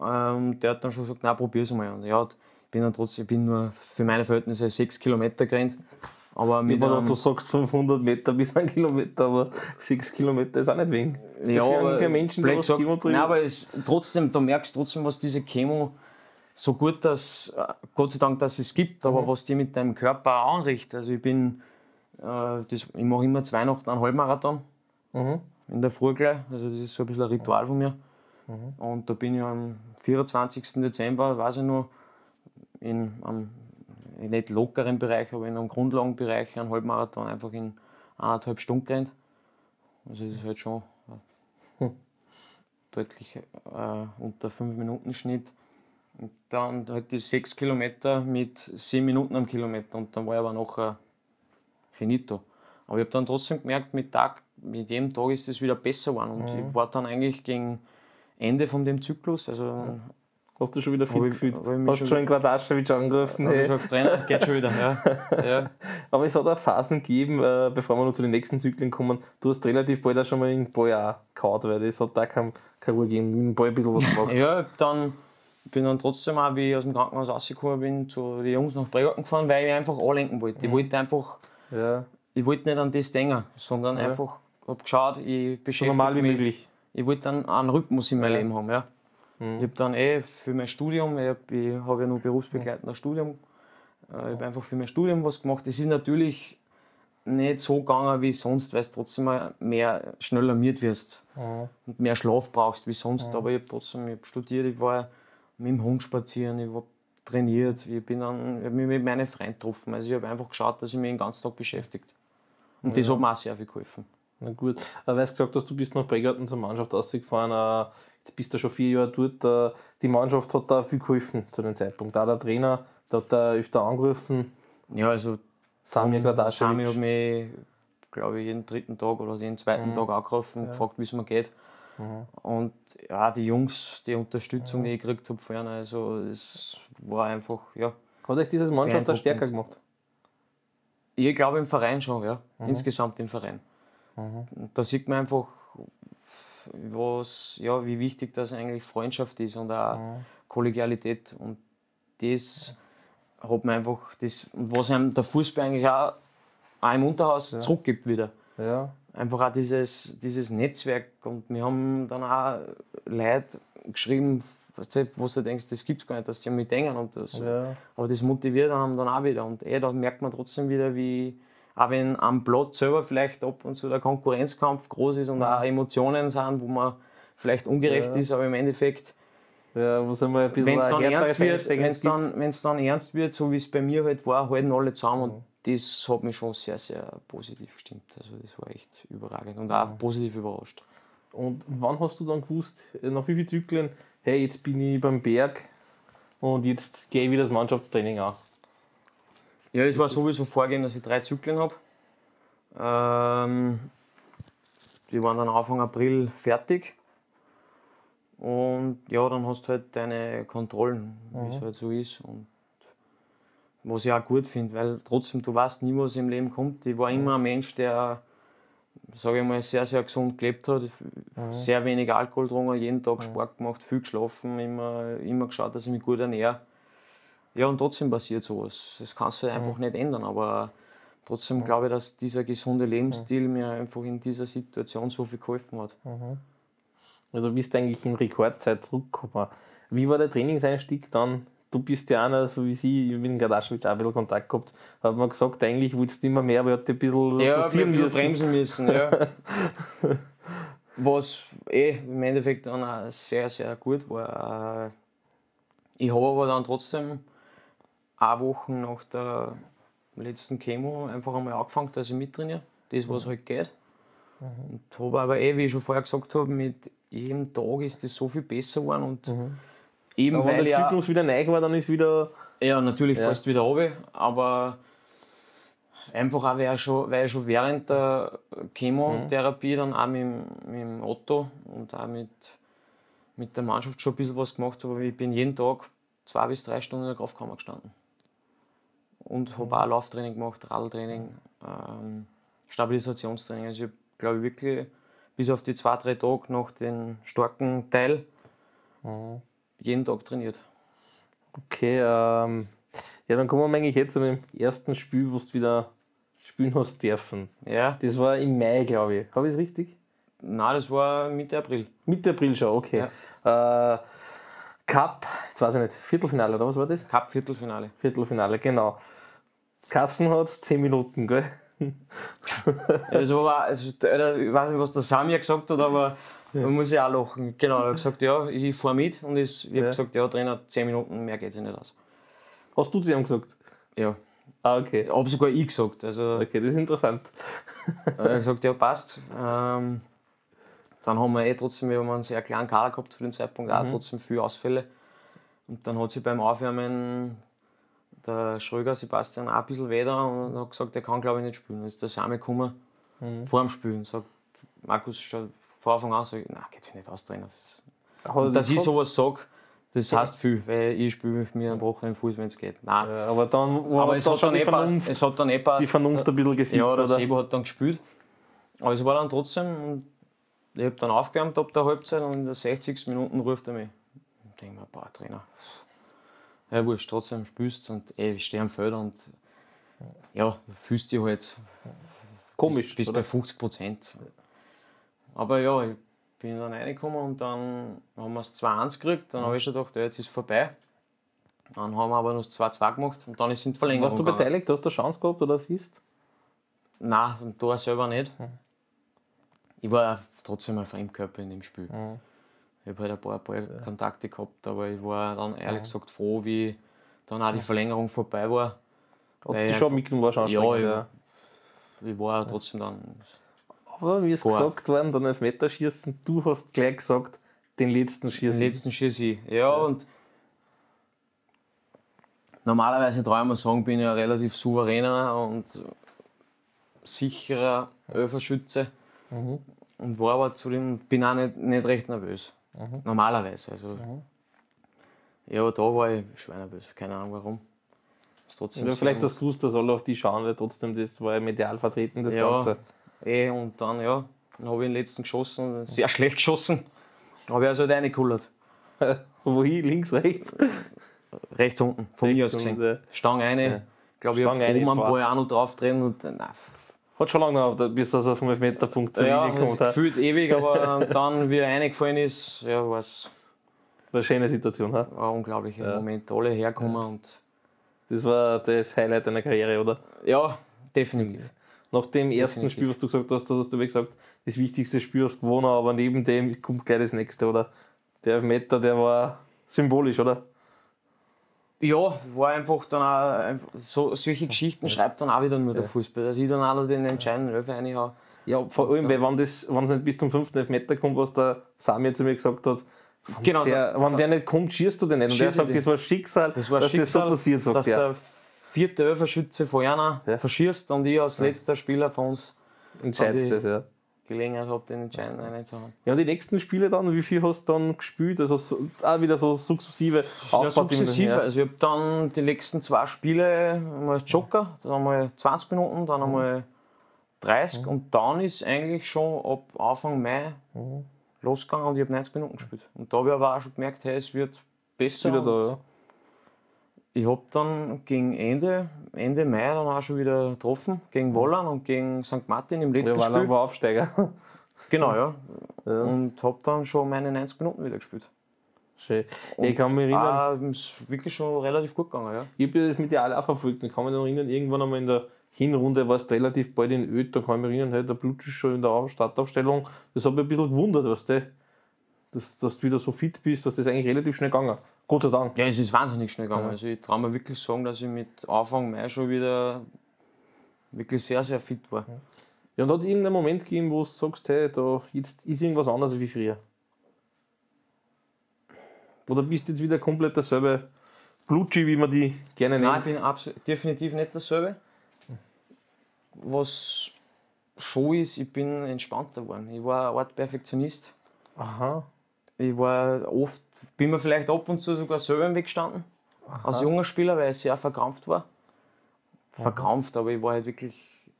C: Ähm, der hat dann schon gesagt, na probier's mal. Und ja, ich bin dann trotzdem, ich bin nur für meine Verhältnisse sechs Kilometer gerannt. Aber
B: Ich
C: mit
B: meine,
C: einem,
B: du sagst 500 Meter bis ein Kilometer, aber 6 Kilometer ist auch nicht wenig. Ist das für,
C: aber
B: für Menschen, die
C: gesagt,
B: Chemo
C: nein, aber es, trotzdem, du merkst trotzdem, was diese Chemo so gut, dass äh, Gott sei Dank, dass es gibt, aber was die mit deinem Körper anrichtet. Also ich bin, äh, das, ich mache immer zwei Nachten einen Halbmarathon
B: Mhm.
C: in der Früh gleich. Also das ist so ein bisschen ein Ritual von mir. Und da bin ich am 24. Dezember, weiß ich noch, in einem in nicht lockeren Bereich, aber in einem Grundlagenbereich einen Halbmarathon einfach in eineinhalb Stunden gerannt. Also das ist halt schon. deutlich äh, unter 5 Minuten Schnitt. Und dann halt die 6 Kilometer mit 7 Minuten am Kilometer und dann war ich aber nachher finito. Aber ich habe dann trotzdem gemerkt, mit, Tag, mit jedem Tag ist es wieder besser geworden. Und ich war dann eigentlich gegen Ende von dem Zyklus, also
B: Hast du schon wieder fit gefühlt? Hast du
C: schon-
B: schon einen Gradaschewitsch angerufen? Hey.
C: gesagt, Trainer, geht schon wieder. Ja. Ja.
B: Aber es hat auch Phasen gegeben, äh, bevor wir noch zu den nächsten Zyklen kommen. Du hast relativ bald auch schon mal in den Ball auch gehauen, weil das hat da kein, keine Ruhe gegeben. Mit dem Ball ein bisschen was gemacht.
C: Ja, dann bin dann trotzdem auch, wie ich aus dem Krankenhaus rausgekommen bin, zu den Jungs nach Bregarten gefahren, weil ich einfach anlenken wollte. Ich wollte einfach,
B: ja.
C: ich wollte nicht an das denken, sondern
B: Ja.
C: einfach, habe geschaut, ich
B: So
C: beschäftige
B: normal wie
C: mich.
B: möglich.
C: Ich wollte dann einen Rhythmus in mein Leben haben. Ja.
B: Mhm.
C: Ich habe dann eh für mein Studium, ich habe hab ja nur berufsbegleitendes Studium, äh, ich habe einfach für mein Studium was gemacht. Es ist natürlich nicht so gegangen wie sonst, weil du trotzdem mehr schneller müde wirst
B: Mhm.
C: und mehr Schlaf brauchst wie sonst. Aber ich habe trotzdem ich hab studiert, ich war mit dem Hund spazieren, ich war trainiert, ich bin dann ich hab mich mit meinen Freunden getroffen. Also ich habe einfach geschaut, dass ich mich den ganzen Tag beschäftigt. Und das hat mir auch sehr viel geholfen.
B: Na gut. Aber weil du gesagt hast, du bist nach Bregarten zur Mannschaft ausgefahren, äh, jetzt bist du schon vier Jahre dort. Äh, die Mannschaft hat da viel geholfen zu dem Zeitpunkt. Auch der Trainer, der hat da öfter angerufen.
C: Ja, also Sami hat mich, glaube ich, jeden dritten Tag oder jeden zweiten Tag angerufen und gefragt, wie es mir geht. Und ja, die Jungs, die Unterstützung, die ich gekriegt habe vorne, also es war einfach, ja.
B: Hat euch dieses Mannschaft da stärker gemacht?
C: Ich glaube im Verein schon, ja. Insgesamt im Verein. Und da sieht man einfach, was, ja, wie wichtig das eigentlich Freundschaft ist und auch Kollegialität. Und das hat man einfach, das, und was einem der Fußball eigentlich auch, auch im Unterhaus zurückgibt wieder.
B: Ja.
C: Einfach auch dieses, dieses Netzwerk. Und wir haben dann auch Leute geschrieben, weißt du, wo du denkst, das gibt es gar nicht, dass die mich denken. Und das,
B: Ja.
C: aber das motiviert einem dann auch wieder. Und eh, da merkt man trotzdem wieder, wie, auch wenn am Platz selber vielleicht ab und zu der Konkurrenzkampf groß ist und auch Emotionen sind, wo man vielleicht ungerecht
B: Ja.
C: ist, aber im Endeffekt,
B: Ja, wo sind wir ein bisschen
C: wenn es dann, ernst wird, wenn's dann, wenn's dann ernst wird, so wie es bei mir halt war, halten alle zusammen. Und das hat mich schon sehr, sehr positiv gestimmt. Also das war echt überragend und auch positiv überrascht.
B: Und wann hast du dann gewusst, äh, nach wie vielen Zyklen, hey, jetzt bin ich beim Berg und jetzt gehe ich wieder das Mannschaftstraining an?
C: Ja, es war sowieso vorgegeben, dass ich drei Zyklen habe. Ähm, die waren dann Anfang April fertig. Und ja, dann hast du halt deine Kontrollen, wie es halt so ist. Und was ich auch gut finde, weil trotzdem, du weißt nie, was im Leben kommt. Ich war immer ein Mensch, der, sage ich mal, sehr, sehr gesund gelebt hat. Sehr wenig Alkohol getrunken, jeden Tag Sport gemacht, viel geschlafen, immer, immer geschaut, dass ich mich gut ernähre. Ja, und trotzdem passiert sowas. Das kannst du halt einfach nicht ändern, aber trotzdem glaube ich, dass dieser gesunde Lebensstil mir einfach in dieser Situation so viel geholfen hat.
B: Weil du bist eigentlich in Rekordzeit zurückgekommen. Wie war der Trainingseinstieg dann? Du bist ja einer, so wie sie, ich habe mit dem Gadaschwitsch auch ein bisschen Kontakt gehabt, hat man gesagt, eigentlich willst du immer mehr, aber er hat ein bisschen
C: Ja,
B: dosieren müssen.
C: bremsen müssen, ja. Was eh im Endeffekt dann auch sehr, sehr gut war. Äh, Ich habe aber dann trotzdem eine Woche nach der letzten Chemo einfach einmal angefangen, dass ich mittrainiere. Das, was halt geht. Und habe aber eh, wie ich schon vorher gesagt habe, mit jedem Tag ist das so viel besser geworden. Und eben
B: Aber wenn
C: weil
B: der
C: ich auch-
B: Zyklus wieder neu war, dann ist wieder.
C: ja, natürlich
B: Ja.
C: fällst du wieder runter, aber einfach auch, weil ich schon, weil ich schon während der Chemotherapie dann auch mit, mit Otto und auch mit, mit der Mannschaft schon ein bisschen was gemacht habe. Ich bin jeden Tag zwei bis drei Stunden in der Kraftkammer gestanden. Und habe auch Lauftraining gemacht, Radltraining, ähm, Stabilisationstraining. Also ich habe, glaube ich, wirklich bis auf die zwei, drei Tage nach dem starken Teil jeden Tag trainiert.
B: Okay, ähm, ja, dann kommen wir eigentlich jetzt zu dem ersten Spiel, wo du wieder spielen hast dürfen.
C: Ja.
B: Das war im Mai, glaube ich. Habe ich es richtig?
C: Nein, das war Mitte April.
B: Mitte April schon, okay. Äh, Cup, jetzt weiß ich nicht, Viertelfinale oder was war das?
C: Cup Viertelfinale.
B: Viertelfinale, genau. Kassen hat 10 Minuten, gell?
C: Also, war, also, ich weiß nicht, was der Samir gesagt hat, aber da muss ich auch lachen. Genau, er hat gesagt, ja, ich fahre mit und ich, ich
B: Ja.
C: habe gesagt, ja, Trainer, 10 Minuten, mehr geht sich nicht aus.
B: Hast du zu ihm gesagt?
C: Ja,
B: Ah, okay.
C: habe sogar ich gesagt. Also,
B: Okay, das ist interessant.
C: er hat gesagt, ja, passt. Ähm, dann haben wir eh trotzdem, wir haben einen sehr kleinen Kader gehabt zu dem Zeitpunkt,
B: Mhm.
C: auch trotzdem viele Ausfälle. Und dann hat sich beim Aufwärmen der Schröger Sebastian auch ein bisschen weh da und hat gesagt, er kann glaube ich nicht spielen. Ist der Same gekommen
B: Mhm.
C: vor dem Spiel und sagt, Markus, schon vor Anfang an, sag ich, nein, geht sich nicht austrainieren. Das dass
B: das
C: ich sowas sage, das heißt viel, weil ich spiele mit mir einen gebrochenen Fuß, wenn es geht. Nein.
B: Ja, aber dann
C: Aber es hat, dann eh passt, es hat dann eh passt.
B: die Vernunft ein bisschen gesiegt,
C: Ja, der
B: oder?
C: Sebo hat dann gespielt. Aber es war dann trotzdem, und ich habe dann aufgewärmt ab der Halbzeit und in der 60. Minute ruft er mich. Ich denke mir, boah, Trainer. Ja, wurscht, trotzdem spielst und ey, ich stehe am Feld und ja, fühlst dich halt
B: Komisch,
C: bis, bis bei 50 Prozent. Aber ja, ich bin dann reingekommen und dann haben wir es 2-1 gekriegt. Dann habe ich schon gedacht, ja, jetzt ist es vorbei. Dann haben wir aber noch 2-2 gemacht und dann ist es in Verlängerung
B: Warst du
C: gegangen.
B: beteiligt? Hast du eine Chance gehabt oder siehst?
C: Nein, im Tor selber nicht. Ich war trotzdem ein Fremdkörper in dem Spiel. Ich habe halt ein paar Ballkontakte gehabt, aber ich war dann ehrlich gesagt froh, wie dann auch die Verlängerung vorbei war.
B: Hat es schon mitgenommen, war schon
C: Ja,
B: anstrengend,
C: ich- Ich war trotzdem dann.
B: Aber wie es
C: Vor.
B: gesagt worden, dann Elfmeterschießen, du hast gleich gesagt, den letzten
C: Den
B: Schießen.
C: letzten schieße ich. Ja, und normalerweise traue ich mir sagen, bin ich ein relativ souveräner und sicherer Öferschütze. Und war aber zu dem, bin auch nicht, nicht recht nervös. Normalerweise. Also, Ja, da war ich schwer nervös. Keine Ahnung warum. Trotzdem
B: Ja, vielleicht dass du dass alle auf die schauen, weil trotzdem das war ja medial vertreten, das
C: Ja.
B: Ganze.
C: Eh, und dann, ja, dann habe ich den letzten geschossen, sehr schlecht geschossen. Habe ich also halt reingekullert.
B: Wohin? Links, rechts?
C: Rechts unten, von mir aus
B: Rechts
C: gesehen.
B: ja.
C: Stange eine. Ich glaube, ich oben am
B: boah.
C: Ball auch noch drauf drin. Und, äh, nein,
B: Hat schon lange gedauert, bis das auf den Elfmeterpunkt zur
C: ja,
B: kommt. ha?
C: gefühlt ewig, aber dann, wie er reingefallen ist, ja, war es
B: War eine schöne Situation. Ha?
C: ein unglaublicher Moment. Alle herkommen und
B: Das war das Highlight deiner Karriere, oder?
C: ja, definitiv.
B: Nach dem ersten
C: Definitiv.
B: Spiel, was du gesagt hast, hast du wie gesagt, das wichtigste Spiel hast du gewonnen, aber neben dem kommt gleich das nächste, oder? Der Elfmeter, der war symbolisch, oder?
C: Ja, war einfach dann auch, einfach so, solche Geschichten schreibt dann auch wieder nur der Fußball. Dass ich dann auch noch den entscheidenden Elfer reinhaue.
B: Ja, vor allem, weil wenn wenn es nicht bis zum fünften Elfmeter kommt, was der Sami zu mir gesagt hat,
C: Genau,
B: der, wenn der nicht kommt, schießt du den nicht. Und der
C: Schießt
B: sagt,
C: den.
B: das war Schicksal,
C: Das war
B: dass
C: Schicksal,
B: das so passiert, sagt
C: dass
B: er.
C: der vierte Elferschütze von einer
B: Ja.
C: verschießt und ich als letzter Spieler von uns
B: Entscheidest das, ja.
C: Gelegenheit habe, den entscheidenden reinzuhauen.
B: Ja, die nächsten Spiele dann, wie viel hast du dann gespielt? Also so, auch wieder so sukzessive
C: Ja,
B: Aufbauthemen,
C: sukzessive.
B: ja.
C: Also ich habe dann die letzten zwei Spiele als Joker, dann einmal 20 Minuten,
B: Mhm.
C: dann einmal 30 und dann ist eigentlich schon ab Anfang Mai
B: Mhm.
C: losgegangen und ich habe 90 Minuten gespielt. Und da habe ich aber auch schon gemerkt, hey, es wird besser.
B: Wieder da, ja.
C: Ich habe dann gegen Ende, Ende Mai dann auch schon wieder getroffen, gegen Wollern und gegen St. Martin im
B: Ja,
C: letzten
B: war
C: Spiel.
B: lang war Aufsteiger.
C: Genau, ja.
B: Ja.
C: Und habe dann schon meine 90 Minuten wieder gespielt.
B: Schön. Ich kann mich erinnern,
C: ist wirklich schon relativ gut gegangen, ja.
B: ich habe das medial auch verfolgt. Ich kann mich noch erinnern, irgendwann einmal in der Hinrunde war es relativ bald in Öd, da kann ich mich erinnern, hey, der Blut ist schon in der Auf- Startaufstellung. Das hat mich ein bisschen gewundert, weißt du, dass, dass du wieder so fit bist, dass das eigentlich relativ schnell gegangen. Gott sei Dank.
C: Ja, es ist wahnsinnig schnell gegangen.
B: Ja.
C: Also ich traue mir wirklich sagen, dass ich mit Anfang Mai schon wieder wirklich sehr, sehr fit war.
B: Ja, und hat es irgendeinen Moment gegeben, wo du sagst, hey, da jetzt ist irgendwas anderes wie früher? Oder bist du jetzt wieder komplett derselbe Blutschi, wie man die gerne
C: Nein,
B: nennt?
C: ich bin absolut, definitiv nicht dasselbe. Was schon ist, ich bin entspannter geworden. Ich war eine Art Perfektionist.
B: Aha.
C: Ich war oft, bin mir vielleicht ab und zu sogar selber im Weg gestanden. Als junger Spieler, weil ich sehr verkrampft war. Verkrampft, aber ich war halt wirklich,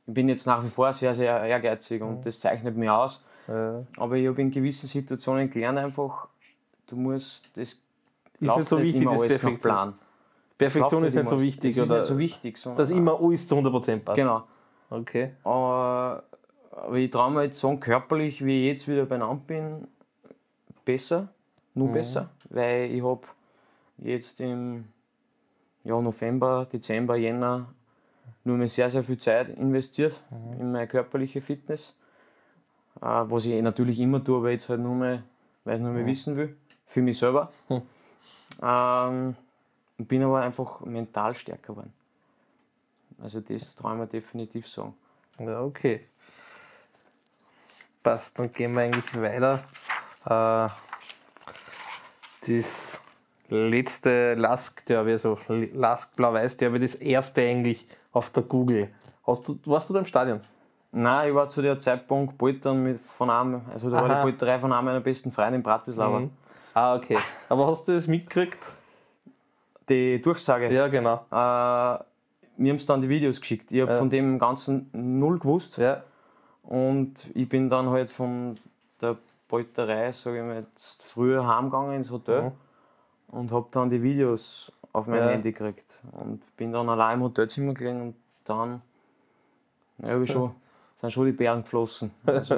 C: ich bin jetzt nach wie vor sehr, sehr ehrgeizig und das zeichnet mich aus.
B: Äh,
C: Aber ich habe in gewissen Situationen gelernt einfach, du musst, das
B: ist nicht so wichtig,
C: immer
B: das
C: alles nach
B: Perfektion.
C: Plan.
B: Perfektion ist nicht so wichtig,
C: Das ist
B: oder?
C: nicht so wichtig.
B: Dass immer alles zu 100% passt.
C: Genau.
B: Okay.
C: Aber, aber ich traue mir jetzt sagen, körperlich, wie ich jetzt wieder beieinander bin, besser, nur besser. Weil ich habe jetzt im ja, November, Dezember, Jänner nur mehr sehr, sehr viel Zeit investiert in meine körperliche Fitness. Äh, was ich natürlich immer tue, aber jetzt halt nur mehr, weil ich nur mehr wissen will, für mich selber.
B: Hm.
C: Ähm, bin aber einfach mental stärker geworden. Also das traue ich definitiv sagen.
B: Ja, okay. passt. Dann gehen wir eigentlich weiter. Äh, das letzte Lask Derby, also Lask Blau-Weiß Derby, das erste eigentlich auf der Google. Hast du, warst du da im Stadion?
C: Nein, ich war zu der Zeitpunkt Poltern mit von einem, also da war
B: Aha.
C: die Polterei von einem meiner besten Freunde in Bratislava.
B: Mhm. Ah, okay. Aber hast du das mitgekriegt?
C: Die Durchsage.
B: Ja, genau.
C: Äh, mir haben dann die Videos geschickt. Ich habe
B: Ja.
C: von dem Ganzen null gewusst.
B: Ja.
C: Und ich bin dann halt von der Polterei, sage ich mal, jetzt früher heimgegangen ins Hotel
B: Mhm.
C: und habe dann die Videos auf mein
B: Ja.
C: Handy gekriegt. Und bin dann allein im Hotelzimmer gelegen und dann ja, ich schon, sind schon die Bären geflossen. Also,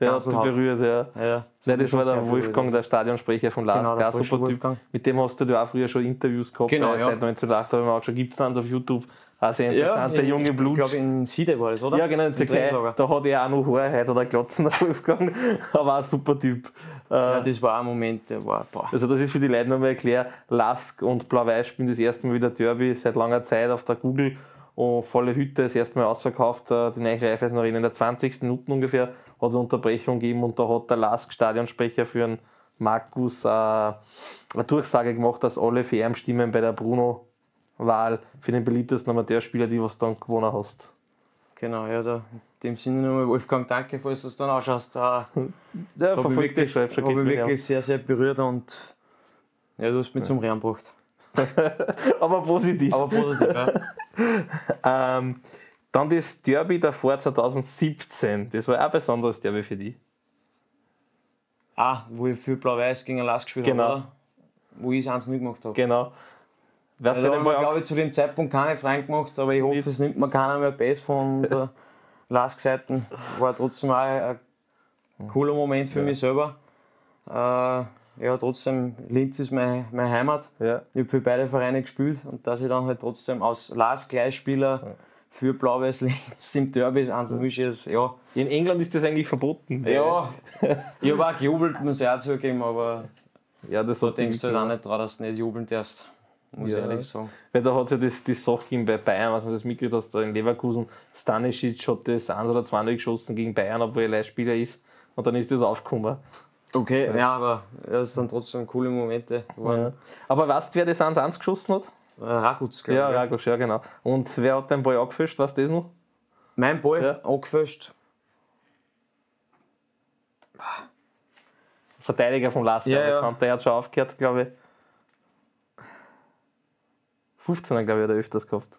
B: Der hat dich berührt, ja.
C: Ja,
B: das
C: hat mich
B: war der
C: berührt.
B: Wolfgang, der Stadionsprecher von Lask.
C: Genau,
B: Typ.
C: Wolfgang.
B: Mit dem hast du ja auch früher schon Interviews gehabt.
C: Genau, ja.
B: Seit 1908 habe ich mir auch schon, gibt es dann auf YouTube. Auch sehr interessant, der
C: in-
B: junge Blut.
C: Ich glaube, in Siede war das, oder?
B: Ja, genau, in der.
C: Trainingslager.
B: Da hat er auch noch Haare, heute hat er Glotzen, der Wolfgang. Aber auch ein super Typ. Äh,
C: Ja, das war ein Moment, der war, boah.
B: Also das ist für die Leute nochmal erklärt. Lask und Blau-Weiß spielen das erste Mal wieder Derby seit langer Zeit auf der Google. Und volle Hütte, das erste Mal ausverkauft. äh, Die neue Raiffeisen Arena in der 20. Minute ungefähr hat es eine Unterbrechung gegeben und da hat der Lask-Stadionsprecher für einen Markus äh, eine Durchsage gemacht, dass alle stimmen bei der Bruno-Wahl für den beliebtesten Amateurspieler, die was dann gewonnen hast.
C: Genau, ja, da, in dem Sinne nochmal Wolfgang, danke, falls du es dann anschaust. Da
B: Ja,
C: habe ich wirklich,
B: selbst,
C: hab ich wirklich sehr, sehr berührt und ja, du hast mich zum Rehren gebracht.
B: Aber positiv.
C: Aber positiv, ja.
B: Ähm, dann das Derby davor 2017. Das war auch ein besonderes Derby für dich.
C: Ah, wo ich für Blau-Weiß gegen Lask gespielt
B: Genau.
C: habe, oder? Wo ich es eins nicht gemacht habe.
B: Genau.
C: Ja, da
B: wen
C: haben wir,
B: ich
C: glaube ich, zu dem Zeitpunkt keine Freien gemacht, aber ich hoffe,
B: Nicht.
C: es nimmt mir keiner mehr Bass von der Lask-Seite. War trotzdem auch ein, cooler Moment für mich selber. Äh, ja, trotzdem, Linz ist meine, meine Heimat.
B: ja.
C: Ich habe für beide Vereine gespielt und dass ich dann halt trotzdem als Lars Gleichspieler für Blau-Weiß Linz im Derby ist ist, ja.
B: In England ist das eigentlich verboten.
C: Ja, ich habe auch gejubelt, muss ich auch zugeben, aber
B: ja das
C: da denkst du halt auch nicht dran, dass du nicht jubeln darfst. Muss
B: Ja.
C: ich ehrlich sagen.
B: Weil da hat es ja das, die Sache gegeben bei Bayern, was man das mitgekriegt hast, da in Leverkusen, Stanisic hat das 1 oder 2 geschossen gegen Bayern, obwohl er Leihspieler ist. Und dann ist das aufgekommen.
C: Okay, ja, aber das sind trotzdem coole Momente.
B: Ja. Aber weißt du, wer das 1-1 geschossen hat?
C: Ja. Raguz, glaube
B: Ja,
C: ich.
B: Ragos, ja genau. Und wer hat den Ball angefischt, weißt du das noch?
C: Mein Ball,
B: Ja.
C: angefischt.
B: Verteidiger vom Lars,
C: Ja, ja.
B: der hat schon aufgehört, glaube ich. 15er, glaube ich, hat er öfters gehabt.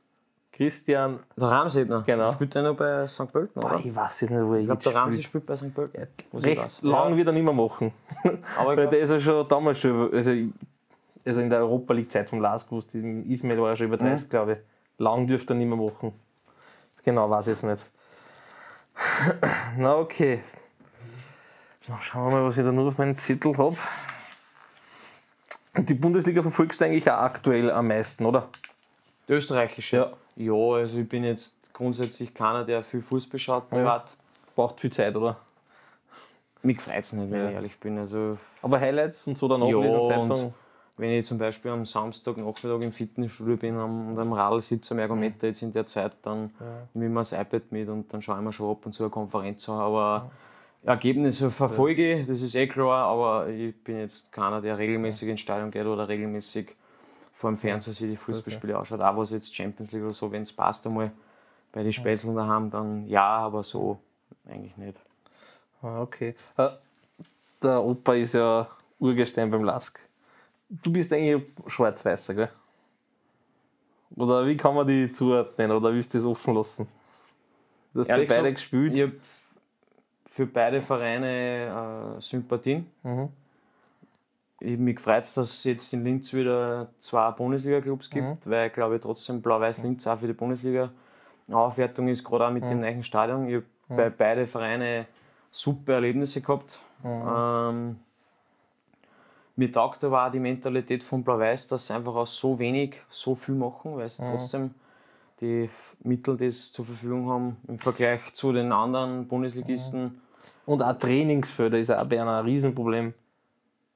B: Christian,
C: Der Ramsebner.
B: Genau.
C: Spielt der noch bei St. Pölten,
B: boah,
C: oder?
B: ich weiß jetzt nicht, wo er
C: Ich glaube, der Ramsey
B: spielt.
C: spielt bei St. Pölten. Ich
B: Recht lang
C: Ja.
B: wird er nicht mehr machen.
C: Aber
B: Weil der ist ja schon damals schon, also, also in der Europa League Zeit vom Lars gewusst, im Ismail war er schon über 30, glaube ich. Lang dürfte er nicht mehr machen. Genau, weiß ich jetzt nicht. Na okay. Na, schauen wir mal, was ich da nur auf meinen Zettel habe. Die Bundesliga verfolgst du eigentlich auch aktuell am meisten, oder?
C: die österreichische.
B: Ja.
C: Ja, also ich bin jetzt grundsätzlich keiner, der viel Fußball schaut, privat.
B: Braucht viel Zeit, oder?
C: Mich freut es nicht, wenn
B: Ja.
C: ich ehrlich bin. Also,
B: Aber Highlights und so dann
C: Ja,
B: nachlesen,
C: und-
B: Zeitung.
C: wenn ich zum Beispiel am Samstag Nachmittag im Fitnessstudio bin und am Radl sitze, am Ergometer jetzt in der Zeit, dann nehme ich mir das iPad mit und dann schaue ich mir schon ab und zu eine Konferenz an. Aber Ergebnisse verfolge ich, das ist eh klar, aber ich bin jetzt keiner, der regelmäßig ins Stadion geht oder regelmäßig vor dem Fernseher sich die Fußballspiele ausschaut. Auch was jetzt Champions League oder so, wenn es passt einmal bei den Spätzeln daheim, dann ja, aber so eigentlich nicht.
B: Ah, okay. Äh, Der Opa ist ja Urgestein beim Lask. Du bist eigentlich Schwarz-Weißer, gell? Oder wie kann man die zuordnen? Oder willst du das offen lassen? Du hast
C: Ehrlich
B: beide
C: gesagt,
B: gespielt.
C: Ich habe für beide Vereine äh, Sympathien.
B: Mhm.
C: Ich mich gefreut, dass es jetzt in Linz wieder zwei Bundesliga-Clubs gibt, weil ich glaube trotzdem Blau-Weiß-Linz auch für die Bundesliga-Aufwertung ist, gerade auch mit dem neuen Stadion. Ich habe bei beide Vereine super Erlebnisse gehabt. Ähm, mir taugt aber auch die Mentalität von Blau-Weiß, dass sie einfach aus so wenig so viel machen, weil sie trotzdem die Mittel, die sie zur Verfügung haben, im Vergleich zu den anderen Bundesligisten.
B: Und auch Trainingsfelder ist ja auch bei einer ein Riesenproblem.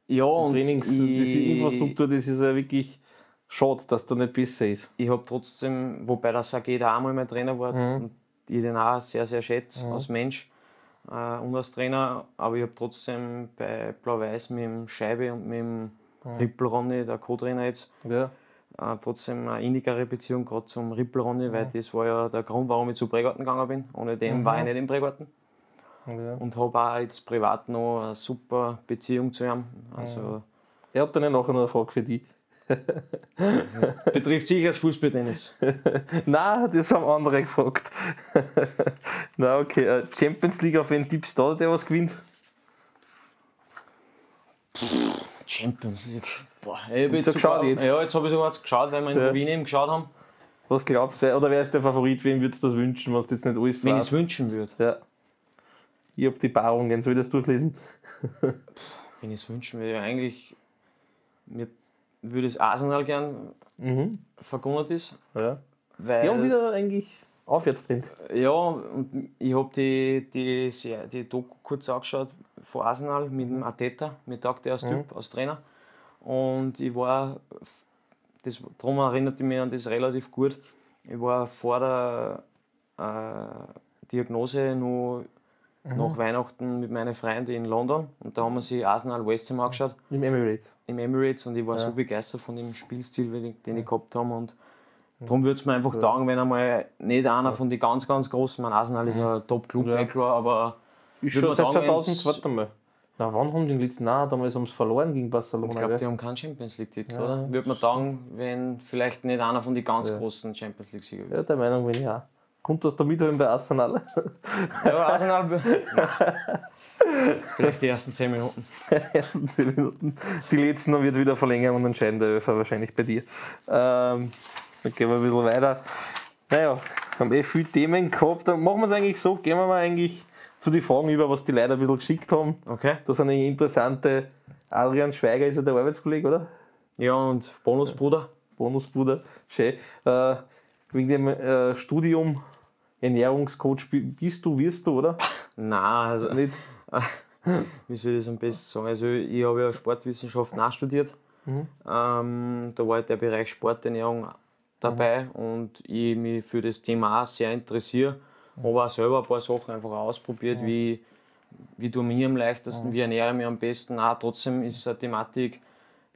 C: Ja, und
B: Trainings,
C: ich,
B: diese Infrastruktur, das ist ja wirklich schade, dass da nicht besser ist.
C: ich habe trotzdem, wobei der Sage da auch mal mein Trainer war und ich den auch sehr, sehr schätze als Mensch, äh, und als Trainer, aber ich habe trotzdem bei Blau-Weiß mit dem Scheibe und mit dem Rippel Ronny, der Co-Trainer jetzt,
B: Ja.
C: Äh, trotzdem eine innigere Beziehung gerade zum Rippel Ronny, weil das war ja der Grund, warum ich zu Pregarten gegangen bin. Ohne dem war ich nicht im Pregarten.
B: ja.
C: Und habe auch jetzt privat noch eine super Beziehung zu ihm. Also
B: Ich habe dann nachher noch eine Frage für dich.
C: betrifft sicher das Fußballtennis.
B: Nein, das haben andere gefragt. Na okay, äh, Champions League, auf wen tippst du da, der was gewinnt?
C: Champions League. Boah, ich hab jetzt sogar,
B: jetzt?
C: Ja, jetzt habe ich sogar geschaut, weil wir in
B: Ja.
C: Wien eben geschaut haben.
B: Was glaubst du, oder wer ist der Favorit? Wem würdest du das wünschen, was du jetzt nicht alles
C: Wenn ich es wünschen würde.
B: Ja. Ich habe die Paarungen, soll ich das durchlesen?
C: Wenn ich es wünschen würde, eigentlich mir würde das Arsenal gern
B: Mhm.
C: vergönnt ist.
B: Ja.
C: Weil,
B: Die haben wieder eigentlich Aufwärtstrend.
C: Ja, und ich habe die, die, die Doku kurz angeschaut von Arsenal mit dem Arteta. Mir taugt der als Typ, als Trainer. Und ich war, das, darum erinnert ich mich an das relativ gut. Ich war vor der äh, Diagnose noch nach Weihnachten mit meinen Freunden in London und da haben wir sich Arsenal West Ham angeschaut
B: Im Emirates.
C: im Emirates und ich war so begeistert von dem Spielstil, den ich, den ich gehabt habe. Und darum würde es mir einfach taugen, wenn einmal nicht einer von den ganz, ganz großen, mein Arsenal ist ein Top-Club,
B: Ja.
C: eh klar, aber
B: Ist
C: Würde
B: schon seit
C: sagen,
B: 2000,
C: wenn's-
B: warte mal. Na, wann haben die den letzten? Nein, damals haben sie verloren gegen Barcelona.
C: ich glaube, die haben keinen Champions League-Titel,
B: Ja.
C: oder? Würde man taugen, wenn vielleicht nicht einer von den ganz großen Champions League-Sieger wird.
B: ja, der Meinung bin ich auch. Kommt das da mitholen bei Arsenal?
C: Ja, Arsenal. Vielleicht die ersten 10 Minuten.
B: ersten 10 Minuten. Die letzten dann wird wieder verlängern und entscheiden der ÖFA wahrscheinlich bei dir. Ähm, dann gehen wir ein bisschen weiter. Naja, haben eh viele Themen gehabt. Dann machen wir es eigentlich so, gehen wir mal eigentlich zu den Fragen über, was die Leute ein bisschen geschickt haben.
C: Okay.
B: Das sind interessante. Adrian Schweiger ist ja der Arbeitskollege, oder?
C: Ja, und Bonusbruder.
B: Bonusbruder. Schön. Äh, wegen dem äh, Studium Ernährungscoach bi- bist du, wirst du, oder?
C: Nein, also
B: Nicht?
C: wie soll ich das am besten sagen? Also ich habe ja Sportwissenschaft nachstudiert. Ähm, da war halt der Bereich Sporternährung dabei und ich mich für das Thema auch sehr interessiere. Habe auch selber ein paar Sachen einfach ausprobiert, wie, wie tue ich mich am leichtesten, wie ernähre ich mich am besten. Auch trotzdem ist es eine Thematik,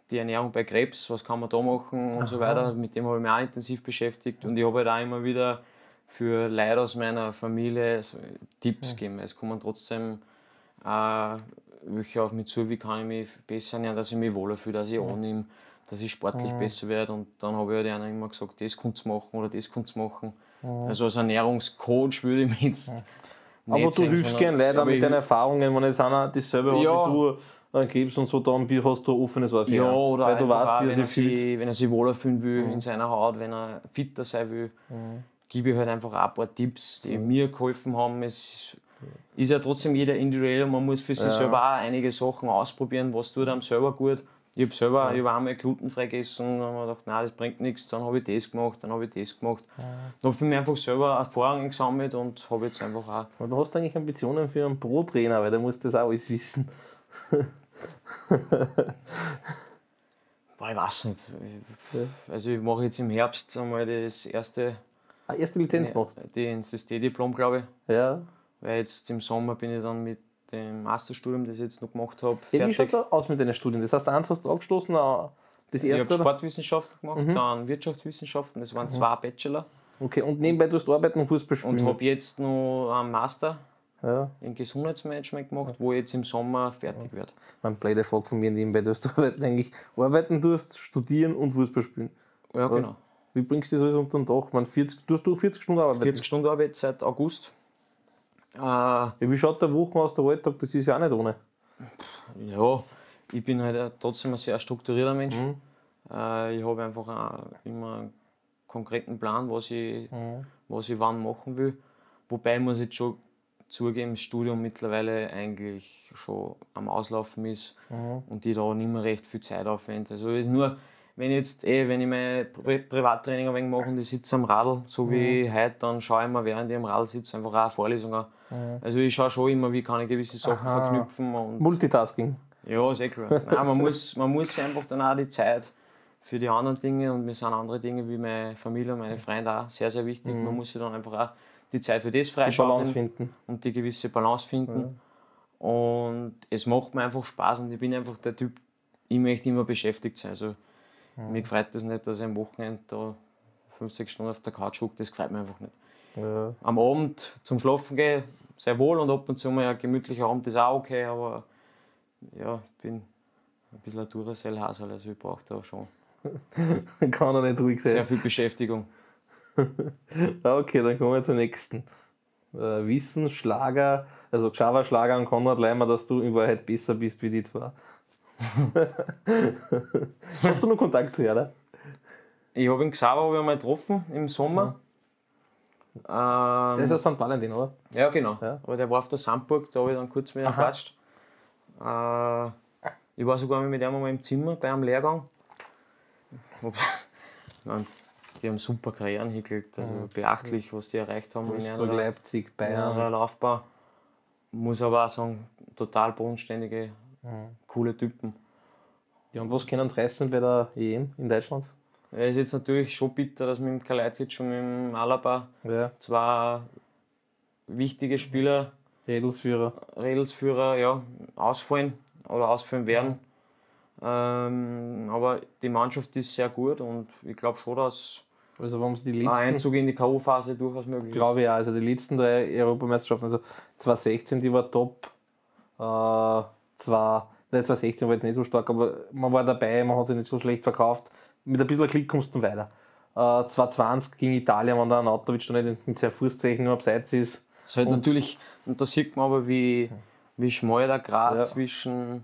C: die Ernährung bei Krebs, was kann man da machen und so weiter. Mit dem habe ich mich auch intensiv beschäftigt und ich habe halt auch immer wieder für Leute aus meiner Familie so Tipps gegeben. Es kommen trotzdem äh, welche auf mich zu, wie kann ich mich besser ernähren, dass ich mich wohler fühle, dass ich annehme, dass ich sportlich besser werde. Und dann habe ich halt einer immer gesagt, das kannst du machen oder das kannst du machen. Also als Ernährungscoach würde ich mich jetzt. nicht
B: Aber du
C: sehen,
B: hilfst gern Leuten mit deinen Erfahrungen, wenn jetzt einer dasselbe
C: Ja.
B: hat wie du, dann Krebs und so, dann hast du ein offenes für
C: Ja, oder
B: Weil du weißt,
C: auch,
B: wie er
C: wenn, er
B: sich fühlt.
C: wenn er sich wohler fühlen will in seiner Haut, wenn er fitter sein will, gebe ich halt einfach auch ein paar Tipps, die mir geholfen haben. Es ist ja trotzdem jeder individuell und man muss für sich selber auch einige Sachen ausprobieren, was tut einem selber gut. Ich habe selber ich hab einmal glutenfrei gegessen und dann habe ich gedacht, nein, das bringt nichts. Dann habe ich das gemacht, dann habe ich das gemacht. Dann habe ich für mich einfach selber Erfahrungen gesammelt und habe jetzt einfach auch
B: Aber du hast eigentlich Ambitionen für einen Pro-Trainer, weil der muss das auch alles wissen.
C: Boah, ich weiß nicht. Also ich mache jetzt im Herbst einmal das erste
B: Ah, erste Lizenz machst
C: die SSD-Diplom, glaube ich.
B: Ja.
C: Weil jetzt im Sommer bin ich dann mit dem Masterstudium, das ich jetzt noch gemacht habe,
B: ja wie schaut es aus mit deinen Studien? Das heißt, eins hast du abgeschlossen, äh, das
C: Ich habe
B: erste?
C: Sportwissenschaften gemacht, dann Wirtschaftswissenschaften, das waren zwei Bachelor.
B: Okay, und nebenbei tust du arbeiten und Fußball spielen.
C: Und habe jetzt noch einen Master
B: ja.
C: in Gesundheitsmanagement gemacht, wo ich jetzt im Sommer fertig werde.
B: Meine blöde Frage von mir nebenbei, dass du arbeiten, eigentlich arbeiten tust, studieren und Fußball spielen.
C: Ja, genau.
B: Wie bringst du das alles unter den Dach? Man, 40, du hast du 40 Stunden arbeiten.
C: 40 Stunden Arbeit seit August. Äh,
B: Ja, wie schaut der Wochen aus der Alltag? Das ist ja auch nicht ohne.
C: ja, ich bin halt trotzdem ein sehr strukturierter Mensch. Äh, ich habe einfach immer einen konkreten Plan, was ich, was ich wann machen will. Wobei ich muss jetzt schon zugeben, das Studium mittlerweile eigentlich schon am Auslaufen ist und ich da nicht mehr recht viel Zeit aufwende. Also es ist nur, wenn ich jetzt eh, wenn ich mein Pri Privattraining ein wenig mache und ich sitze am Radl, so wie heute, dann schaue ich mir während ich am Radl sitze einfach auch Vorlesungen. Also ich schaue schon immer, wie kann ich gewisse Sachen
B: Aha.
C: verknüpfen und
B: Multitasking.
C: ja, ist eh klar. Nein, man, muss, man muss einfach dann auch die Zeit für die anderen Dinge und mir sind andere Dinge wie meine Familie und meine Freunde auch sehr, sehr wichtig. Man muss sich dann einfach auch die Zeit für das freischaufeln und die gewisse Balance finden. Und es macht mir einfach Spaß und ich bin einfach der Typ, ich möchte immer beschäftigt sein. Also mir gefreut das nicht, dass ich am Wochenende da fünf, sechs Stunden auf der Couch hocke, das gefällt mir einfach nicht.
B: Ja.
C: Am Abend zum Schlafen gehe, sehr wohl und ab und zu mal ein gemütlicher Abend ist auch okay, aber ja, ich bin ein bisschen ein Duracell-Hasel, also ich brauche da schon
B: Kann er nicht ruhig sein.
C: sehr viel Beschäftigung.
B: Okay, dann kommen wir zum nächsten. Äh, Wissen, Schlager, also Xaver Schlager und Konrad Leimer, dass du in Wahrheit besser bist wie die zwei. Hast du noch Kontakt zu ihr, oder?
C: Ich habe ihn Xaver hab ich einmal getroffen im Sommer.
B: Der ist
C: Ähm,
B: aus St. Valentin, oder?
C: ja, genau.
B: Ja.
C: Aber der war auf der Sandburg, da habe ich dann kurz mit ihm gequatscht. Äh, ich war sogar mit ihm einmal im Zimmer bei einem Lehrgang. Mein, die haben super Karrieren hingelegt, also beachtlich, was die erreicht haben in
B: Wolfsburg,
C: ihrer,
B: Leipzig,
C: in
B: Bayern.
C: ihrer Laufbahn. Muss aber auch sagen, total bodenständige, coole Typen.
B: Ja, und was können uns reißen bei der EM in Deutschland?
C: Ja, ist jetzt natürlich schon bitter, dass mit dem Kalajdzic und mit dem Alaba
B: Ja,
C: zwei wichtige Spieler,
B: Redelsführer.
C: Redelsführer, ja, ausfallen oder ausfallen werden. Ähm, aber die Mannschaft ist sehr gut und ich glaube schon, dass
B: Also, sie die
C: ein
B: letzten,
C: Einzug in die K.O.-Phase durchaus möglich ist.
B: glaube auch, also die letzten drei Europameisterschaften, also 2016, die war top. Äh, zwei, nein, 2016 war jetzt nicht so stark, aber man war dabei, man hat sich nicht so schlecht verkauft. Mit ein bisschen Klick kommst du weiter. Äh, 2020 gegen Italien, wenn der Anatovic da nicht mit seinem Fußzeichen nur abseits ist.
C: Es ist halt
B: Und-
C: natürlich, und da sieht man aber, wie, wie schmal der Grad
B: Ja.
C: zwischen.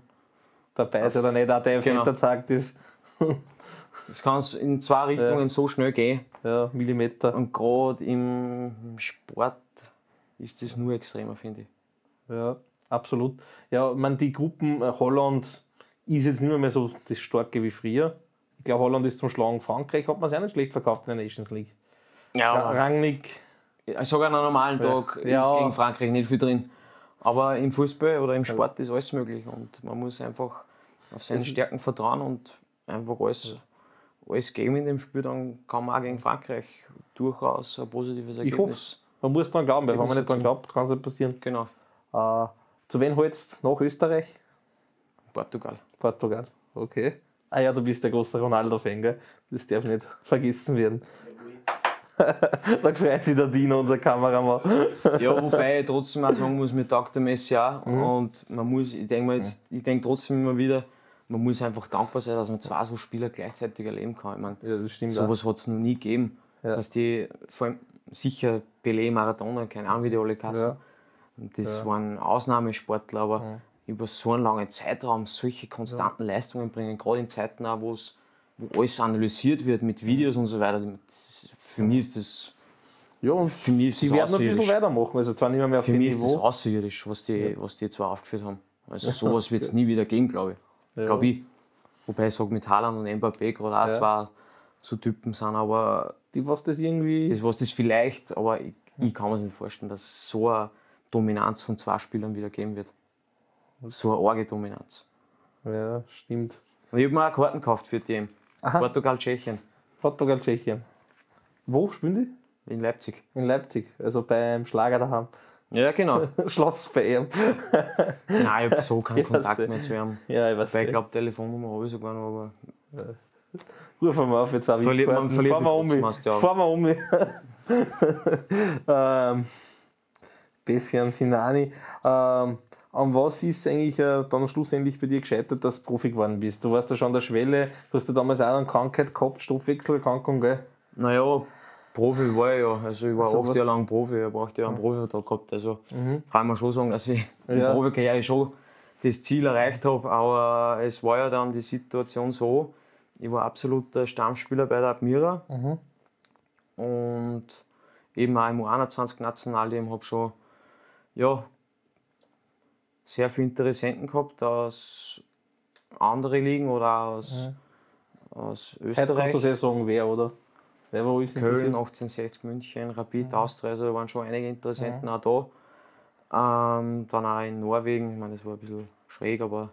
B: Dabei ist oder nicht, auch der
C: Genau.
B: Zeigt, ist
C: Es kann in zwei Richtungen so schnell gehen.
B: ja, Millimeter.
C: Und gerade im Sport ist das nur extremer, finde ich.
B: Ja, absolut. Ja, man die Gruppen äh, Holland ist jetzt nicht mehr, so das starke wie früher. Ich glaube, Holland ist zum Schlagen. Frankreich hat man es auch nicht schlecht verkauft in der Nations League.
C: Ja,
B: Ja, Rangnick,
C: Ich sage an einem normalen Tag
B: Ja.
C: ist gegen Frankreich nicht viel drin. Aber im Fußball oder im Sport ist alles möglich und man muss einfach auf seine Stärken vertrauen und einfach alles, alles geben in dem Spiel. Dann kann man auch gegen Frankreich durchaus ein positives
B: Ich
C: Ergebnis.
B: man muss dran glauben, weil wenn man nicht dran glaubt, kann es nicht passieren.
C: Genau,
B: Äh, zu wen holst du nach Österreich?
C: Portugal.
B: Portugal. Okay. Ah ja, du bist der große Ronaldo-Fan, gell? Das darf nicht vergessen werden. da freut sich der Dino, unser Kameramann.
C: Ja, wobei ich trotzdem auch sagen muss, mir taugt der Messi auch.
B: Mhm.
C: Und man muss, ich denke jetzt, ich denke trotzdem immer wieder, man muss einfach dankbar sein, dass man zwei so Spieler gleichzeitig erleben kann. Ich meine,
B: Ja, das stimmt.
C: Sowas hat es noch nie gegeben.
B: Ja.
C: Dass die, vor allem sicher Pelé, Maradona, keine Ahnung, wie die alle kassen.
B: Ja.
C: Und das
B: Ja.
C: waren Ausnahmesportler, aber über so einen langen Zeitraum solche konstanten Leistungen bringen, gerade in Zeiten auch, wo alles analysiert wird mit Videos und so weiter. Das, für mich ist das,
B: Ja, und
C: für mich ist
B: sie werden ein bisschen weitermachen. Also zwar nicht mehr, auf
C: Für
B: dem
C: mich ist das
B: Niveau.
C: außerirdisch, was die, was die zwei aufgeführt haben. Also sowas wird es nie wieder geben, glaube ich.
B: Ja.
C: Glaube ich. Wobei ich sage, mit Haaland und Mbappé gerade auch
B: Ja.
C: zwei so Typen sind, aber
B: Die, was das irgendwie.
C: das was das vielleicht, aber ich, ich kann mir es nicht vorstellen, dass so eine Dominanz von zwei Spielern wieder geben wird. So eine arge Dominanz.
B: ja, stimmt.
C: Und ich habe mir auch Karten gekauft für die EM.
B: Aha.
C: Portugal, Tschechien,
B: Portugal, Tschechien. Wo spielen
C: in Leipzig.
B: die? In Leipzig, also beim Schlager daheim.
C: Ja, genau.
B: Schlaf's bei ihm.
C: Nein, ich habe so keinen
B: Ja,
C: Kontakt mehr zu ihm.
B: Ja, ich weiß
C: Weil ich glaube, Telefonnummer habe ich sogar noch, aber
B: Ruf mal auf, jetzt war
C: Verliert man- verliert
B: Fahren wir
C: die
B: um mich. Fahren wir um mich. ähm, Bessian Sinani. Ähm, an was ist eigentlich äh, dann schlussendlich bei dir gescheitert, dass du Profi geworden bist? Du warst ja schon an der Schwelle, du hast ja damals auch eine Krankheit gehabt, Stoffwechselerkrankung, gell?
C: Naja, Profi war ich ja. Also ich war
B: So
C: acht Jahre lang Profi, ich acht Jahre einen Profivertrag gehabt. Also kann man schon sagen, dass ich in
B: Ja.
C: der Profikarriere schon das Ziel erreicht habe. Aber es war ja dann die Situation so, ich war absoluter Stammspieler bei der Admira und eben auch im U21 Nationalteam habe schon ja, sehr viele Interessenten gehabt aus anderen Ligen oder aus, aus
B: Heute kannst
C: Österreich.
B: du sehr sagen, wer, oder? Wer war
C: Köln,
B: interessiert?
C: 1860 München, Rapid, Austria, also da waren schon einige Interessenten auch da. Ähm, dann auch in Norwegen, ich meine, das war ein bisschen schräg, aber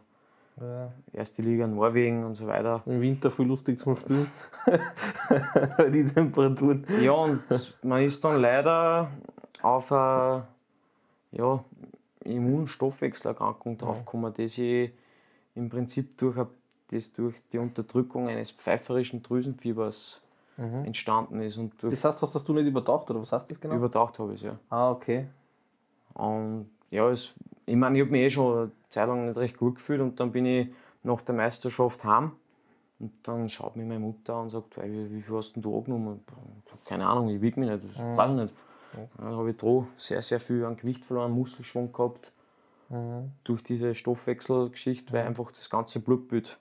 B: Ja.
C: erste Liga Norwegen und so weiter.
B: Im Winter viel lustig zum Spielen. die Temperaturen.
C: Ja, und man ist dann leider auf eine ja, Immunstoffwechselerkrankung draufgekommen, dass ich im Prinzip durch, das durch die Unterdrückung eines pfeiferischen Drüsenfiebers entstanden ist und
B: Das heißt, hast das du nicht überdacht oder was heißt das genau?
C: überdacht habe ich es, ja.
B: ah, okay.
C: Und ja, es, ich meine, ich habe mich eh schon eine Zeit lang nicht recht gut gefühlt und dann bin ich nach der Meisterschaft heim und dann schaut mich meine Mutter an und sagt, "Ey, wie, wie viel hast denn du angenommen? Keine Ahnung, ich wiege mich nicht, das weiß ich nicht. Dann habe ich da sehr, sehr viel an Gewicht verloren, Muskelschwung gehabt durch diese Stoffwechselgeschichte, weil einfach das ganze Blutbild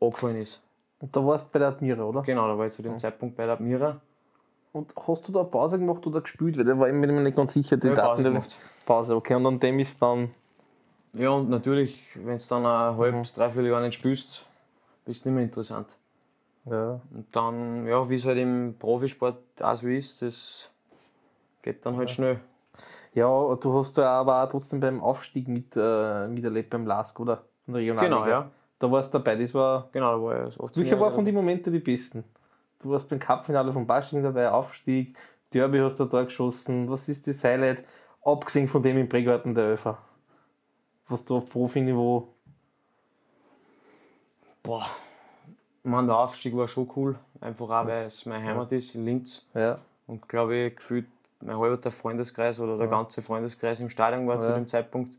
C: angefallen ist.
B: Und da warst du bei der Admira, oder?
C: Genau, da war ich zu dem Zeitpunkt bei der Admira.
B: Und hast du da Pause gemacht oder gespielt? Weil da war ich mir nicht ganz sicher, die
C: Ja, Pause
B: Daten der
C: gemacht.
B: Pause, okay. Und an dem ist dann.
C: Ja, und natürlich, wenn du dann ein halbes, dreiviertel Jahr nicht spielst, bist du nicht mehr interessant.
B: Ja.
C: Und dann, ja, wie es halt im Profisport auch so ist, das geht dann halt schnell.
B: Ja, du hast ja aber auch trotzdem beim Aufstieg mit, äh, miterlebt beim LASK, oder? In der Regionalliga.
C: Genau, ja.
B: Da warst du dabei, das war.
C: Genau, da war ich als 18
B: Welcher war von den Momenten die besten? Du warst beim Cup-Finale von Basching dabei, Aufstieg, Derby hast du da geschossen. Was ist das Highlight, abgesehen von dem im Prägarten der Öfer? Was du auf Profiniveau.
C: Boah. Ich meine, der Aufstieg war schon cool. Einfach auch, weil es meine Heimat ist, in Linz.
B: Ja.
C: Und glaube ich, gefühlt mein halber Freundeskreis oder der ganze Freundeskreis im Stadion war zu
B: Ja.
C: dem Zeitpunkt.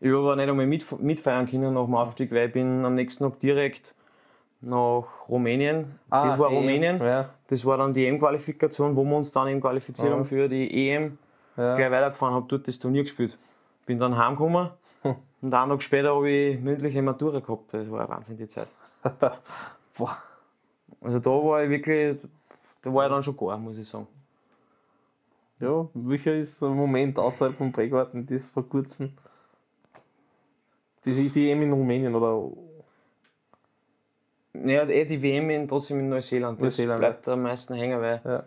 C: Ich habe aber nicht einmal mit, mitfeiern können nach dem Aufstieg, weil ich bin am nächsten Tag direkt nach Rumänien. das war
B: EM.
C: Rumänien.
B: Ah, Ja.
C: Das war dann die EM-Qualifikation, wo wir uns dann eben qualifiziert
B: Ja.
C: haben für die EM.
B: Ja.
C: Gleich weitergefahren, habe dort das Turnier gespielt. Bin dann heimgekommen und einen Tag später habe ich mündliche Matura gehabt. Das war ein Wahnsinn, die Zeit. Also da war ich wirklich, da war ich dann schon gar, muss ich sagen.
B: Ja, welcher ist ein Moment außerhalb vom Prägarten, das vor kurzem. Die, die EM in Rumänien oder.
C: Ja, eh die WM in, trotzdem in Neuseeland. Das
B: Neuseeland,
C: bleibt am meisten hängen, weil
B: Ja.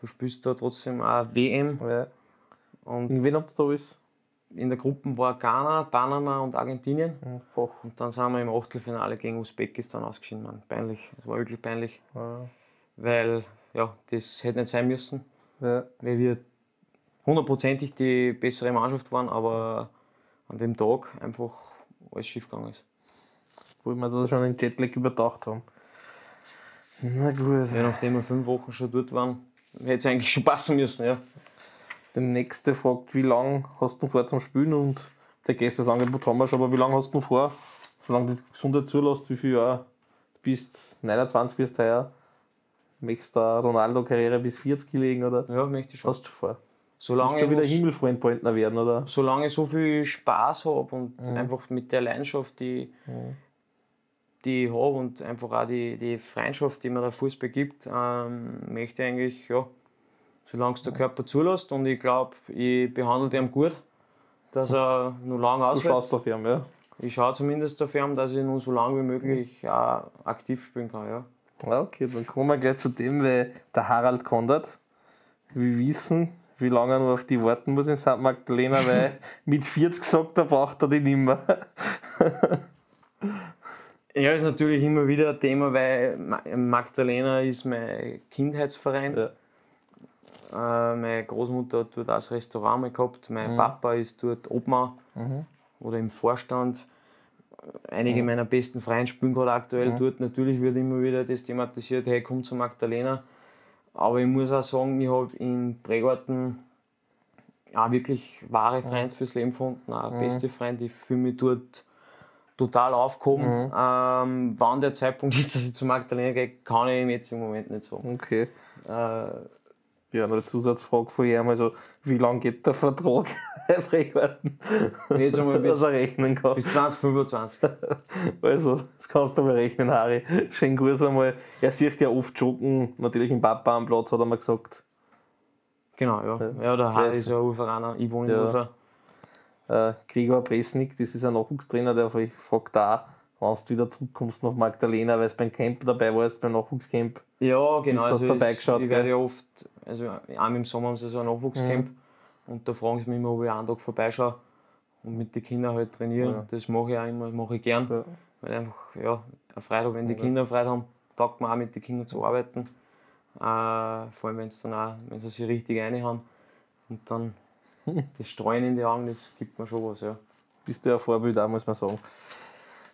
C: du spielst da trotzdem auch WM.
B: ja.
C: Und
B: In wen habt ihr da alles?
C: in der Gruppe war Ghana, Panama und Argentinien.
B: Boah.
C: Und dann sind wir im Achtelfinale gegen Usbekistan ausgeschieden. Mann. Peinlich. Das war wirklich peinlich.
B: Ja.
C: Weil, ja, das hätte nicht sein müssen.
B: Ja.
C: Weil wir hundertprozentig die bessere Mannschaft waren, aber an dem Tag einfach alles schief gegangen ist.
B: Wo wir da schon den Jetlag überdacht haben. Na gut.
C: Ja, nachdem wir fünf Wochen schon dort waren, hätte es eigentlich schon passen müssen, ja.
B: Der nächste fragt, wie lange hast du vor zum Spielen? Und der Gäste das Angebot haben wir schon, aber wie lange hast du vor? Solange die Gesundheit zulässt, wie viel Jahre? Du bist 29 bist heuer. Möchtest du Ronaldo-Karriere bis 40 legen oder?
C: Ja, möchte ich schon.
B: Hast du vor?
C: Solange,
B: schon wieder Himmelfreund-Pointner werden, oder?
C: solange ich so viel Spaß habe und einfach mit der Leidenschaft, die, die ich habe und einfach auch die, die Freundschaft, die mir der Fußball gibt, ähm, möchte ich eigentlich, ja, solange es der Körper zulässt und ich glaube, ich behandle den gut, dass er nur lange
B: Du
C: aushält.
B: schaust auf ihn, ja.
C: Ich schaue zumindest dafür, dass ich nur so lange wie möglich auch aktiv spielen kann. Ja.
B: Ja, okay, dann kommen wir gleich zu dem, weil der Harald Kondert, wir wissen, wie lange er noch auf die warten muss in St. Magdalena, weil mit 40 sagt er, braucht er die nicht mehr.
C: ja, ist natürlich immer wieder ein Thema, weil Ma- Magdalena ist mein Kindheitsverein.
B: Ja.
C: Äh, meine Großmutter hat dort auch das Restaurant mal gehabt, mein Papa ist dort Obmann oder im Vorstand. Einige meiner besten Freunde spielen gerade aktuell dort. Natürlich wird immer wieder das thematisiert, hey, komm zu Magdalena. Aber ich muss auch sagen, ich habe im Prägarten auch wirklich wahre Freunde fürs Leben gefunden, auch beste Freunde, ich fühle mich dort total aufgehoben. Ähm, wann der Zeitpunkt ist, dass ich zu Magdalena gehe, kann ich im Moment nicht sagen.
B: Okay.
C: Äh,
B: Ja, eine Zusatzfrage von ihm, also wie lange geht der Vertrag bei Prägarten?
C: jetzt einmal bis,
B: rechnen kann.
C: bis 2025.
B: Also, das kannst du mal rechnen, Harry. Schön Gruß einmal. Er sieht ja oft joggen, natürlich im Papa am Platz, hat er mir gesagt.
C: Genau, ja. Ja, der Harry ist ja Uferaner, ich wohne in
B: Ja.
C: Ufer.
B: Äh, Gregor Presnik, das ist ein Nachwuchstrainer, der fragt da, wann du wieder zurückkommst nach Magdalena, weil du beim Camp dabei warst, beim Nachwuchscamp.
C: Ja, genau. Also
B: vorbeigeschaut,
C: ich, werde ja oft, also auch im Sommer haben sie so ein Nachwuchscamp und da fragen sie mich immer, ob ich einen Tag vorbeischaue und mit den Kindern halt trainieren.
B: Ja.
C: Das mache ich auch immer, mache ich gern.
B: Ja.
C: Weil einfach, ja, eine Freude, wenn die Kinder Freude haben, taugt man auch mit den Kindern zu arbeiten. Äh, vor allem, wenn sie dann auch, wenn sie sich richtig reinhauen. Und dann das Streuen in die Augen, das gibt mir schon was, ja.
B: Bist du ja ein Vorbild auch, muss man sagen.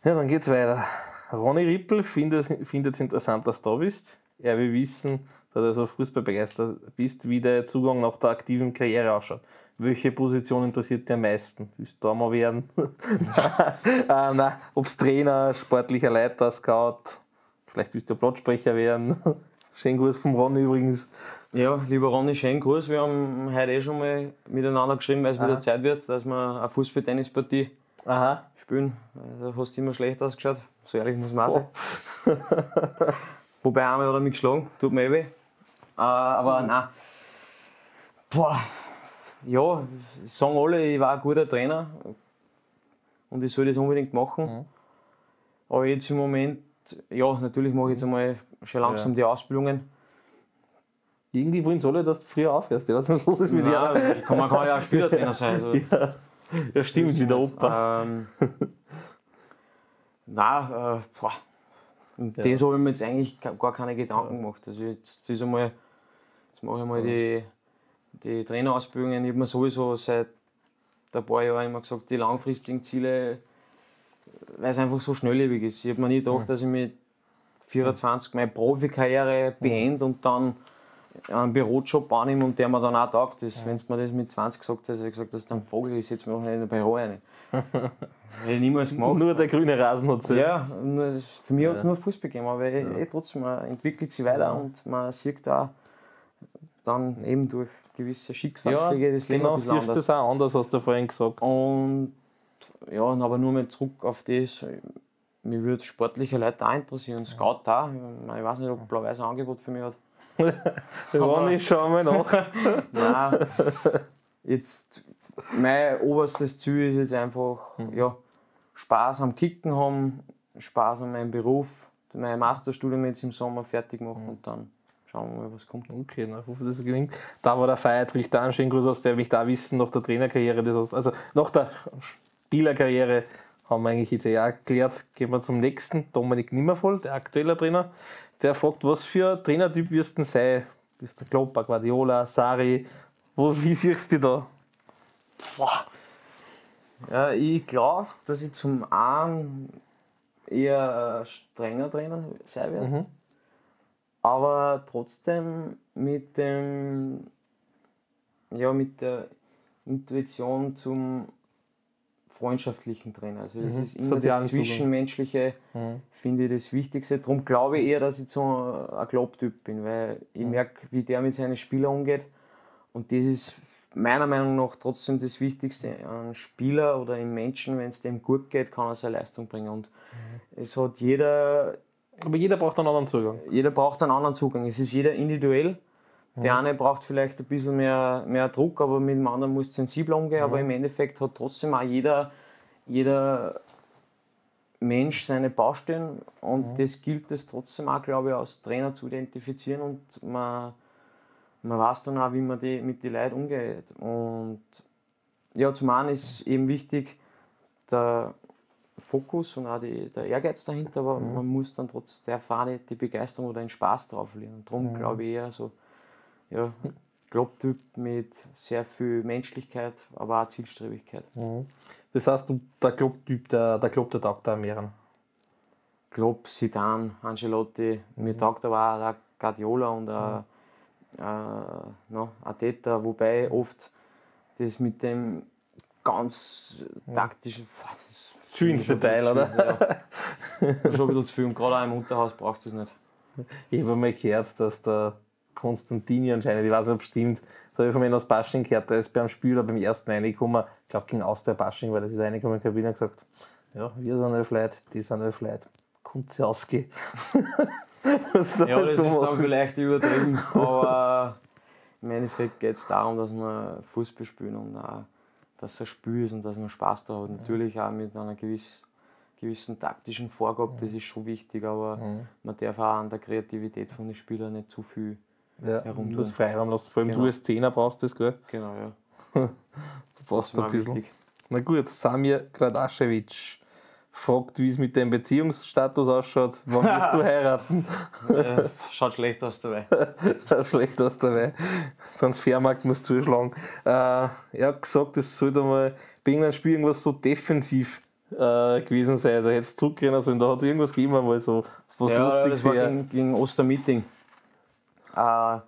B: Ja, dann geht's weiter. Ronny Rippel findet es interessant, dass du da bist. Er will wissen, da du so Fußball begeistert bist, wie der Zugang nach der aktiven Karriere ausschaut. Welche Position interessiert dich am meisten? Willst du da mal werden? äh, Ob es Trainer, sportlicher Leiter, Scout, vielleicht willst du Platzsprecher werden. Schönen Gruß vom Ronny übrigens.
C: Ja, lieber Ronny, schönen Gruß. Wir haben heute eh schon mal miteinander geschrieben, weil es wieder Zeit wird, dass wir eine Fußball-Tennispartie
B: Aha.
C: spielen. Da hast du immer schlecht ausgeschaut. So ehrlich muss man sein. Wobei einmal hat er mich geschlagen, tut mir eh weh. Äh, aber mhm. nein. Boah, ja, sagen alle, ich war ein guter Trainer und ich soll das unbedingt machen. Mhm. Aber jetzt im Moment, ja, natürlich mache ich jetzt einmal schon langsam ja. die Ausbildungen.
B: Irgendwie wollen sie alle, dass du früher aufhörst. Was los ist mit
C: dir? Kann, man kann ja auch Spielertrainer sein. Also.
B: ja. Ja, stimmt, wie der Opa.
C: Ähm, nein, äh, boah. Und ja. das habe ich mir jetzt eigentlich gar keine Gedanken gemacht. Also jetzt, ist einmal, jetzt mache ich mal die, die Trainerausbildungen. Ich habe mir sowieso seit ein paar Jahren immer gesagt, die langfristigen Ziele, weil es einfach so schnelllebig ist. Ich habe mir nie gedacht, dass ich mit 24 meine Profikarriere beende und dann einen Bürojob annehme und der mir dann auch taugt. Das, Wenn du mir das mit 20 gesagt hast, habe ich gesagt, das ist ein Vogel, ich setze mich auch nicht in ein Büro rein. Hätte ich niemals gemacht.
B: Nur der grüne Rasen hat es
C: Ja, für mich hat es nur Fußball gegeben, aber ja. eh, trotzdem, man entwickelt sich weiter ja. und man sieht da dann eben durch gewisse Schicksalsschläge
B: ja,
C: das Leben
B: genau, ein bisschen anders. das auch anders, hast du vorhin gesagt.
C: Und ja, aber nur mal zurück auf das, mich würde sportliche Leute auch interessieren, Scout auch. Ich weiß nicht, ob Blau-Weiß ein Angebot für mich hat.
B: Ronny, schau mal nach.
C: Nein, jetzt mein oberstes Ziel ist jetzt einfach mhm. ja, Spaß am Kicken haben, Spaß an meinem Beruf, mein Masterstudium jetzt im Sommer fertig machen mhm. und dann schauen wir mal, was kommt.
B: Okay, na, ich hoffe, dass es gelingt. Da war der Feiert Richter an, schönen Gruß aus der mich da wissen, nach der Trainerkarriere, das also nach der Spielerkarriere haben wir eigentlich jetzt ja geklärt. Gehen wir zum nächsten, Dominik Nimmervoll, der aktuelle Trainer der fragt, was für Trainertyp wirst du sein? Bist du Klopper, Guardiola, Sari? Wo, wie siehst du dich da?
C: Boah. Ja, ich glaube, dass ich zum einen eher ein strenger Trainer sein werde. Mhm. Aber trotzdem mit dem ja, mit der Intuition zum freundschaftlichen Trainer. Also das mhm. ist immer das Zwischenmenschliche, mhm. finde ich das Wichtigste. Darum glaube ich eher, dass ich so ein Klopp-Typ bin, weil ich mhm. merke, wie der mit seinen Spielern umgeht. Und das ist meiner Meinung nach trotzdem das Wichtigste. Ein Spieler oder ein Menschen, wenn es dem gut geht, kann er seine Leistung bringen. Und mhm. es hat jeder.
B: Aber jeder braucht einen anderen Zugang.
C: Jeder braucht einen anderen Zugang. Es ist jeder individuell. Der eine braucht vielleicht ein bisschen mehr, mehr Druck, aber mit dem anderen muss sensibel umgehen. Aber im Endeffekt hat trotzdem auch jeder, jeder Mensch seine Baustellen und das gilt es trotzdem auch, glaube ich, als Trainer zu identifizieren und man, man weiß dann auch, wie man die, mit den Leuten umgeht. Und ja, zum einen ist eben wichtig der Fokus und auch die, der Ehrgeiz dahinter, aber mhm. man muss dann trotz der Fahne die Begeisterung oder den Spaß drauf verlieren. Darum mhm. glaube ich eher so ja, Klopp-Typ mit sehr viel Menschlichkeit, aber auch Zielstrebigkeit.
B: Mhm. Das heißt, du, der Klopp-Typ, der, der Klopp, der taugt da mehreren?
C: Klopp, Zidane, Ancelotti, mhm. mir taugt aber auch der Guardiola und ein, mhm. äh, no, Ateta, wobei oft das mit dem ganz mhm. taktischen, boah, das
B: zu ins Detail, oder?
C: Ja. schon ein bisschen zu viel und gerade auch im Unterhaus brauchst du es nicht.
B: Ich habe mal gehört, dass der Konstantini anscheinend, ich weiß nicht, ob es stimmt, das habe ich von mir aus Basching gehört, der ist beim Spiel oder beim ersten reingekommen, ich glaube gegen Austria Basching, weil das ist reingekommen in die Kabine und gesagt, ja, wir sind elf Leute, die sind elf Leute, kommt sie ausgehen.
C: das ja, das so ist machen. dann vielleicht übertrieben, aber im Endeffekt geht es darum, dass wir Fußball spielen und auch, dass es ein Spiel ist und dass man Spaß da hat. Natürlich auch mit einer gewissen gewissen taktischen Vorgabe, das ist schon wichtig, aber mhm. man darf auch an der Kreativität von den Spielern nicht zu viel
B: ja, herum. Du hast Freiraum lassen. Vor allem genau. du als Zehner brauchst das, gell?
C: Genau, ja.
B: du brauchst ein bisschen. Wichtig. Na gut, Samir Gradaschewitsch fragt, wie es mit deinem Beziehungsstatus ausschaut. Wann wirst du heiraten?
C: Schaut schlecht aus dabei.
B: Schaut schlecht aus dabei. Transfermarkt muss zuschlagen. Äh, er hat gesagt, es sollte mal bei irgendeinem Spiel irgendwas so defensiv äh, gewesen sein. Da hätte es zurückrennen sollen. Da hat es irgendwas gegeben, mal so was
C: ja, das
B: Lustiges.
C: war
B: her.
C: gegen, gegen Ostermeeting. Äh,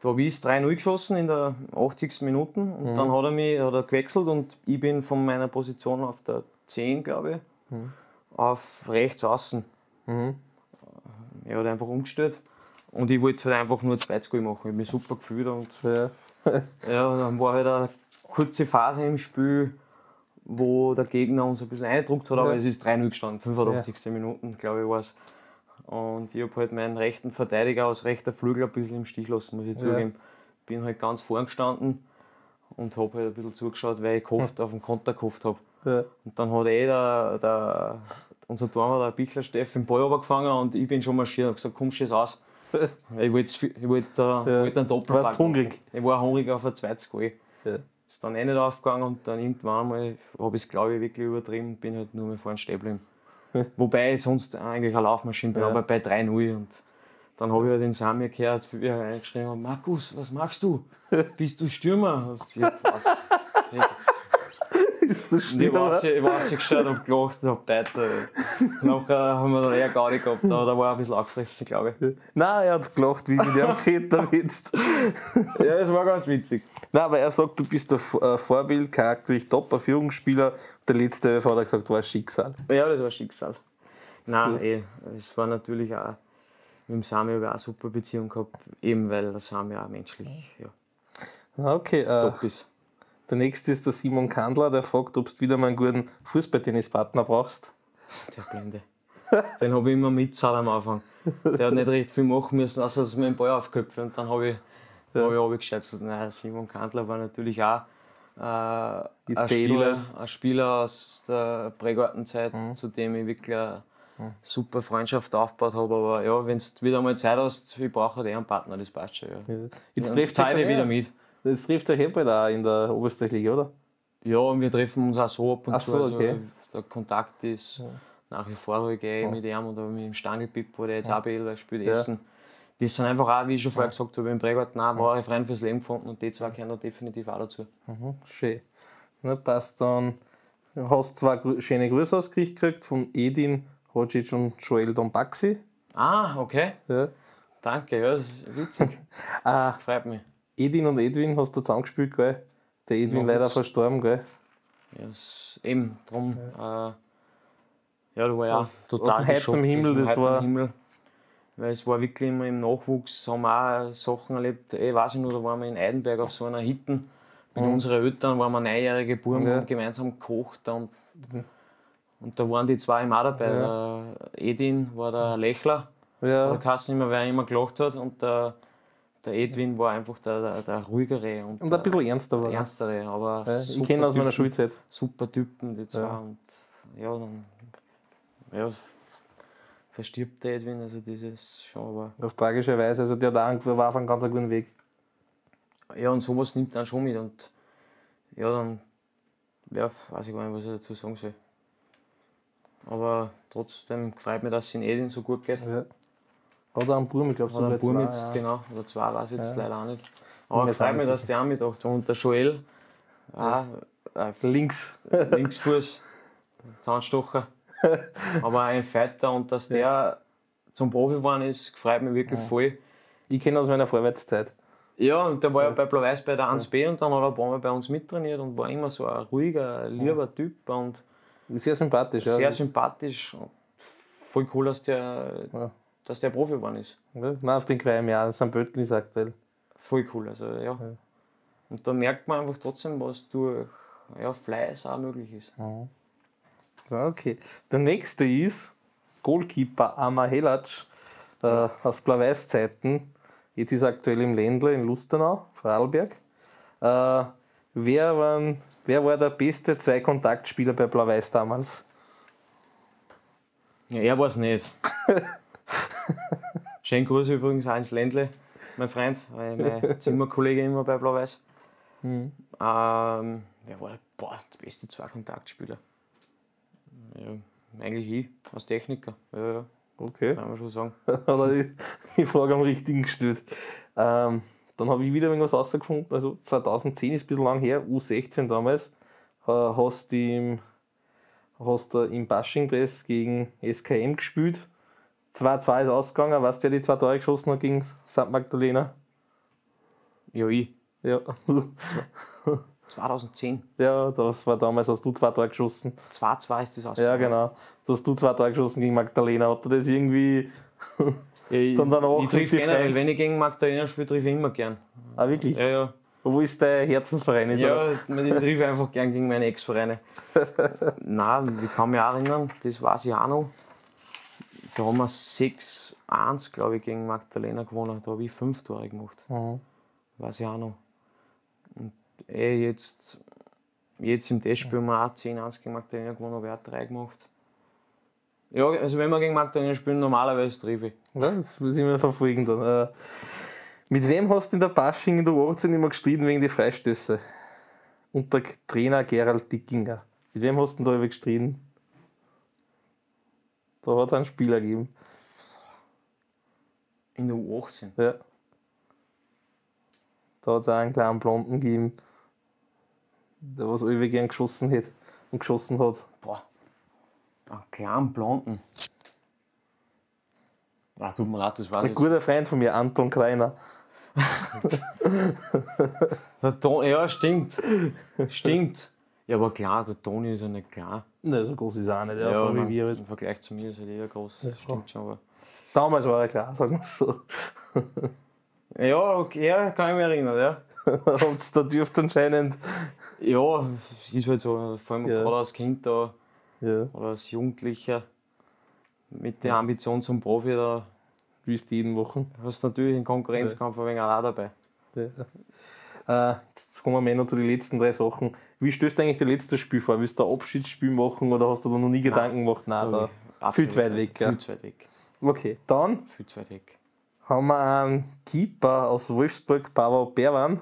C: da habe ich 3-0 geschossen in der 80. Minuten und dann hat er mich hat er gewechselt und ich bin von meiner Position auf der 10, glaube ich, auf rechts außen. Er hat einfach umgestellt und ich wollte halt einfach nur zweites Goal machen. Ich habe mich super gefühlt und
B: Ja.
C: ja, dann war halt eine kurze Phase im Spiel, wo der Gegner uns ein bisschen eingedruckt hat, aber
B: Ja.
C: es ist 3-0 gestanden, 85. Minuten, glaube ich, war es. Und ich habe halt meinen rechten Verteidiger aus rechter Flügel ein bisschen im Stich lassen, muss ich zugeben. Bin halt ganz vorn gestanden und habe halt ein bisschen zugeschaut, weil ich gehofft, auf den Konter gehofft habe.
B: Ja.
C: Und dann hat eh der, der, unser Torwart, der Bichler Steff, den Ball runtergefangen und ich bin schon marschiert und gesagt, komm, schieß aus. ich wollte, ich wollte, äh, wollte einen Doppelpack
B: Warst hungrig?
C: Ich war hungrig auf ein zweites Goal.
B: Ja.
C: Ist dann eh nicht aufgegangen und dann irgendwann mal habe ich es, glaube ich, wirklich übertrieben und bin halt nur mehr vorne stehen geblieben. Wobei ich sonst eigentlich eine Laufmaschine bin,
B: Ja.
C: aber bei 3-0 und dann habe ich halt den Sami gehört, wie er reingeschrieben hat, Markus, was machst du? Bist du Stürmer? Und ich hab was-
B: Ist das
C: und ich war
B: stimmt?
C: ich war geschaut und gelacht und hab dort. Nachher haben wir dann eher gar nicht gehabt, aber da war er ein bisschen angefressen, glaube ich.
B: Nein, er hat gelacht, wie mit dem Keter jetzt.
C: Ja, das war ganz witzig.
B: Nein, aber er sagt, du bist ein Vor- äh, Vorbild, charakterlich top, ein Führungsspieler. Der letzte hat er gesagt, war Schicksal.
C: Ja, das war Schicksal. Nein,
B: So.
C: eh, es war natürlich auch, mit dem Sami habe ich auch eine super Beziehung gehabt, eben weil der Sami auch menschlich ja,
B: Okay, äh,
C: top ist.
B: Der nächste ist der Simon Kandler, der fragt, ob du wieder mal einen guten Fußballtennispartner brauchst.
C: Der Blinde. Den habe ich immer mitzahlt am Anfang. Der hat nicht recht viel machen müssen, außer dass mir den Ball aufköpfen. Und dann habe ich,
B: Ja.
C: hab ich runtergeschätzt. Nein, Simon Kandler war natürlich auch äh, ein,
B: Jetzt
C: Spieler, ein Spieler aus der Prägartenzeit,
B: Mhm.
C: zu dem ich wirklich eine super Freundschaft aufgebaut habe. Aber ja, wenn du wieder mal Zeit hast, ich brauche halt eh einen Partner, das passt schon. Ja.
B: Jetzt
C: Und
B: trifft euch
C: wieder mit.
B: Jetzt trifft euch eh bald auch in der Oberösterreich-Liga, oder?
C: Ja, und wir treffen uns auch so ab und
B: Ach
C: zu.
B: so,
C: Also
B: okay.
C: der Kontakt ist nach wie vor ruhig eh mit ihm oder mit dem Stangelpippo, der jetzt auch bei spielt,
B: Ja.
C: essen. Die sind einfach auch, wie ich schon vorher gesagt habe, im Prägarten auch wahre Freunde fürs Leben gefunden und die zwei gehören da definitiv auch dazu.
B: Mhm, schön. Na, passt dann. Du hast zwei schöne Grüße ausgekriegt von Edin Hodzic und Joel Dombaxi.
C: Ah, okay.
B: Ja.
C: Danke, ja, das ist witzig.
B: Ah,
C: Freut mich.
B: Edin und Edwin hast du zusammengespielt, gell? Der Edwin
C: Ja,
B: leider verstorben, gell?
C: Ja, das, eben, drum. Ja, äh, ja da war ja
B: Aus-
C: total
B: aus dem
C: geschockt,
B: Himmel, das war-
C: Himmel. Weil es war wirklich immer im Nachwuchs, haben wir auch Sachen erlebt. Ich weiß ich noch, da waren wir in Eidenberg auf so einer Hitten mit unseren Eltern, waren wir neunjährige Buben
B: Mhm. Ja.
C: und gemeinsam gekocht. Und, und da waren die zwei immer dabei. Der Edin war der Lächler,
B: Ja.
C: der Kassen immer, wer immer gelacht hat. Und der, der Edwin war einfach der, der, der ruhigere und,
B: Und ein bisschen ernster war er.
C: ernstere. Aber
B: Ja, ich kenne aus meiner Schulzeit.
C: super Typen, die zwei.
B: Ja.
C: Und ja, dann ja, verstirbt der Edwin, also dieses schon, aber
B: Auf tragische Weise. Also der einen- war auf einem ganz guten Weg.
C: ja, und sowas nimmt dann schon mit und ja, dann ja, weiß ich gar nicht, was ich dazu sagen soll. Aber trotzdem freut mich, dass es in Edin so gut geht.
B: Ja. Hat er einen Burm, ich glaube,
C: Oder ein
B: sogar
C: Burm
B: zwei,
C: jetzt,
B: ja.
C: genau, oder zwei weiß ich jetzt
B: Ja.
C: leider auch nicht. Aber
B: auch
C: freut mich, dass die auch haben. Und der Joel, auch, äh,
B: Links.
C: Linksfuß, Zahnstocher. Aber ein Fighter und dass der zum Profi geworden ist, freut mich wirklich voll.
B: Ich kenne aus meiner Vorwärtszeit.
C: Ja, und der war ja, bei Blau-Weiß bei der 1B und dann hat er ein paar Mal bei uns mittrainiert und war immer so ein ruhiger, lieber Typ und
B: Sehr sympathisch, ja.
C: sehr sympathisch. Voll cool, dass der,
B: Ja.
C: Dass der Profi geworden ist.
B: ja. Nein, auf den Quai im Jahr, St. Pölten ist aktuell.
C: Voll cool, also ja. Und da merkt man einfach trotzdem, was durch ja, Fleiß auch möglich ist.
B: Ja, Okay. Der nächste ist Goalkeeper Amar Helac äh, aus Blau-Weiß-Zeiten. Jetzt ist er aktuell im Ländle in Lustenau, Vorarlberg. Äh, wer, waren, wer war der beste Zweikontaktspieler bei Blau-Weiß damals?
C: Ja, er war es nicht. Schönen Gruß übrigens auch ins Ländle, mein Freund, weil mein Zimmerkollege immer bei Blau-Weiß.
B: Mhm.
C: Ähm, wer war der, boah, der beste Zweikontaktspieler? Ja, Eigentlich ich, als Techniker. Ja, ja,
B: Okay.
C: kann man schon sagen.
B: Hat er die, die Frage am richtigen gestellt. Ähm, dann habe ich wieder irgendwas rausgefunden. Also 2010 ist ein bisschen lang her, U16 damals. Äh, hast du im, hast du im Bashing-Dress gegen SKM gespielt. 2-2 ist ausgegangen. Weißt du, wer die zwei Tore geschossen hat gegen St. Magdalena?
C: Ja, ich.
B: Ja, du.
C: 2010.
B: ja, das war damals, hast du zwei Tore geschossen.
C: 2-2 ist das aus.
B: Ja, genau. Da hast du zwei Tore geschossen gegen Magdalena. Hat er das irgendwie.
C: Ja, ich,
B: Dann danach
C: ich triff
B: richtig
C: generell,
B: rein.
C: wenn ich gegen Magdalena spiele, triff ich immer gern.
B: Ah, wirklich?
C: Ja, ja.
B: Wo ist dein Herzensverein? Ist
C: Ja, ich triff einfach gern gegen meine Ex-Vereine. Nein, ich kann mich auch erinnern, das weiß ich auch noch. Da haben wir 6-1, glaube ich, gegen Magdalena gewonnen. Da habe ich fünf Tore gemacht.
B: Mhm.
C: Weiß ich auch noch. Und eh jetzt, jetzt im Testspiel haben wir auch 10-1 gegen Magdalena gewonnen, habe ich auch drei gemacht. Ja, also wenn wir gegen Magdalena spielen, normalerweise treffe ich.
B: Ja, das muss ich mir verfolgen dann. Äh, mit wem hast du in der Bashing in der U18 immer gestritten wegen die Freistöße? Unter Trainer Gerald Dickinger. Mit wem hast du denn da gestritten? Da hat es einen Spieler gegeben.
C: In der U18.
B: Ja. Da hat es auch einen kleinen Blonden gegeben, der was ewig gern geschossen hat und geschossen hat.
C: Boah. Einen kleinen Blonden. Ach, tut mir leid, das war
B: Ein guter Freund von mir, Anton Kreiner.
C: Ja, stimmt. stimmt. Ja, aber klar, der Toni ist ja nicht klar.
B: Ne, so groß ist er auch nicht, ja, so wie
C: nein,
B: wir. halt.
C: Im Vergleich zu mir ist er eher groß. Das stimmt schon, aber.
B: Damals war er klar, sagen wir so.
C: Ja, okay, ja, kann ich mich erinnern, ja.
B: Und da dürfte anscheinend.
C: Ja, ist halt so, vor allem
B: Ja.
C: gerade als Kind da
B: Ja,
C: oder als Jugendlicher mit der Ambition zum Profi, da
B: wie ist jeden Wochen.
C: hast natürlich einen Konkurrenzkampf ein wenig auch dabei.
B: Ja. Äh, jetzt kommen wir mehr noch zu den letzten drei Sachen. Wie stößt du eigentlich das letzte Spiel vor? Willst du ein Abschiedsspiel machen oder hast du da noch nie Gedanken gemacht? Nein, da.
C: Da
B: viel zu weit weg, ja.
C: Viel zu weit weg.
B: Okay, dann
C: Viel zu weit weg.
B: haben wir einen Keeper aus Wolfsburg, Pavel Berwan.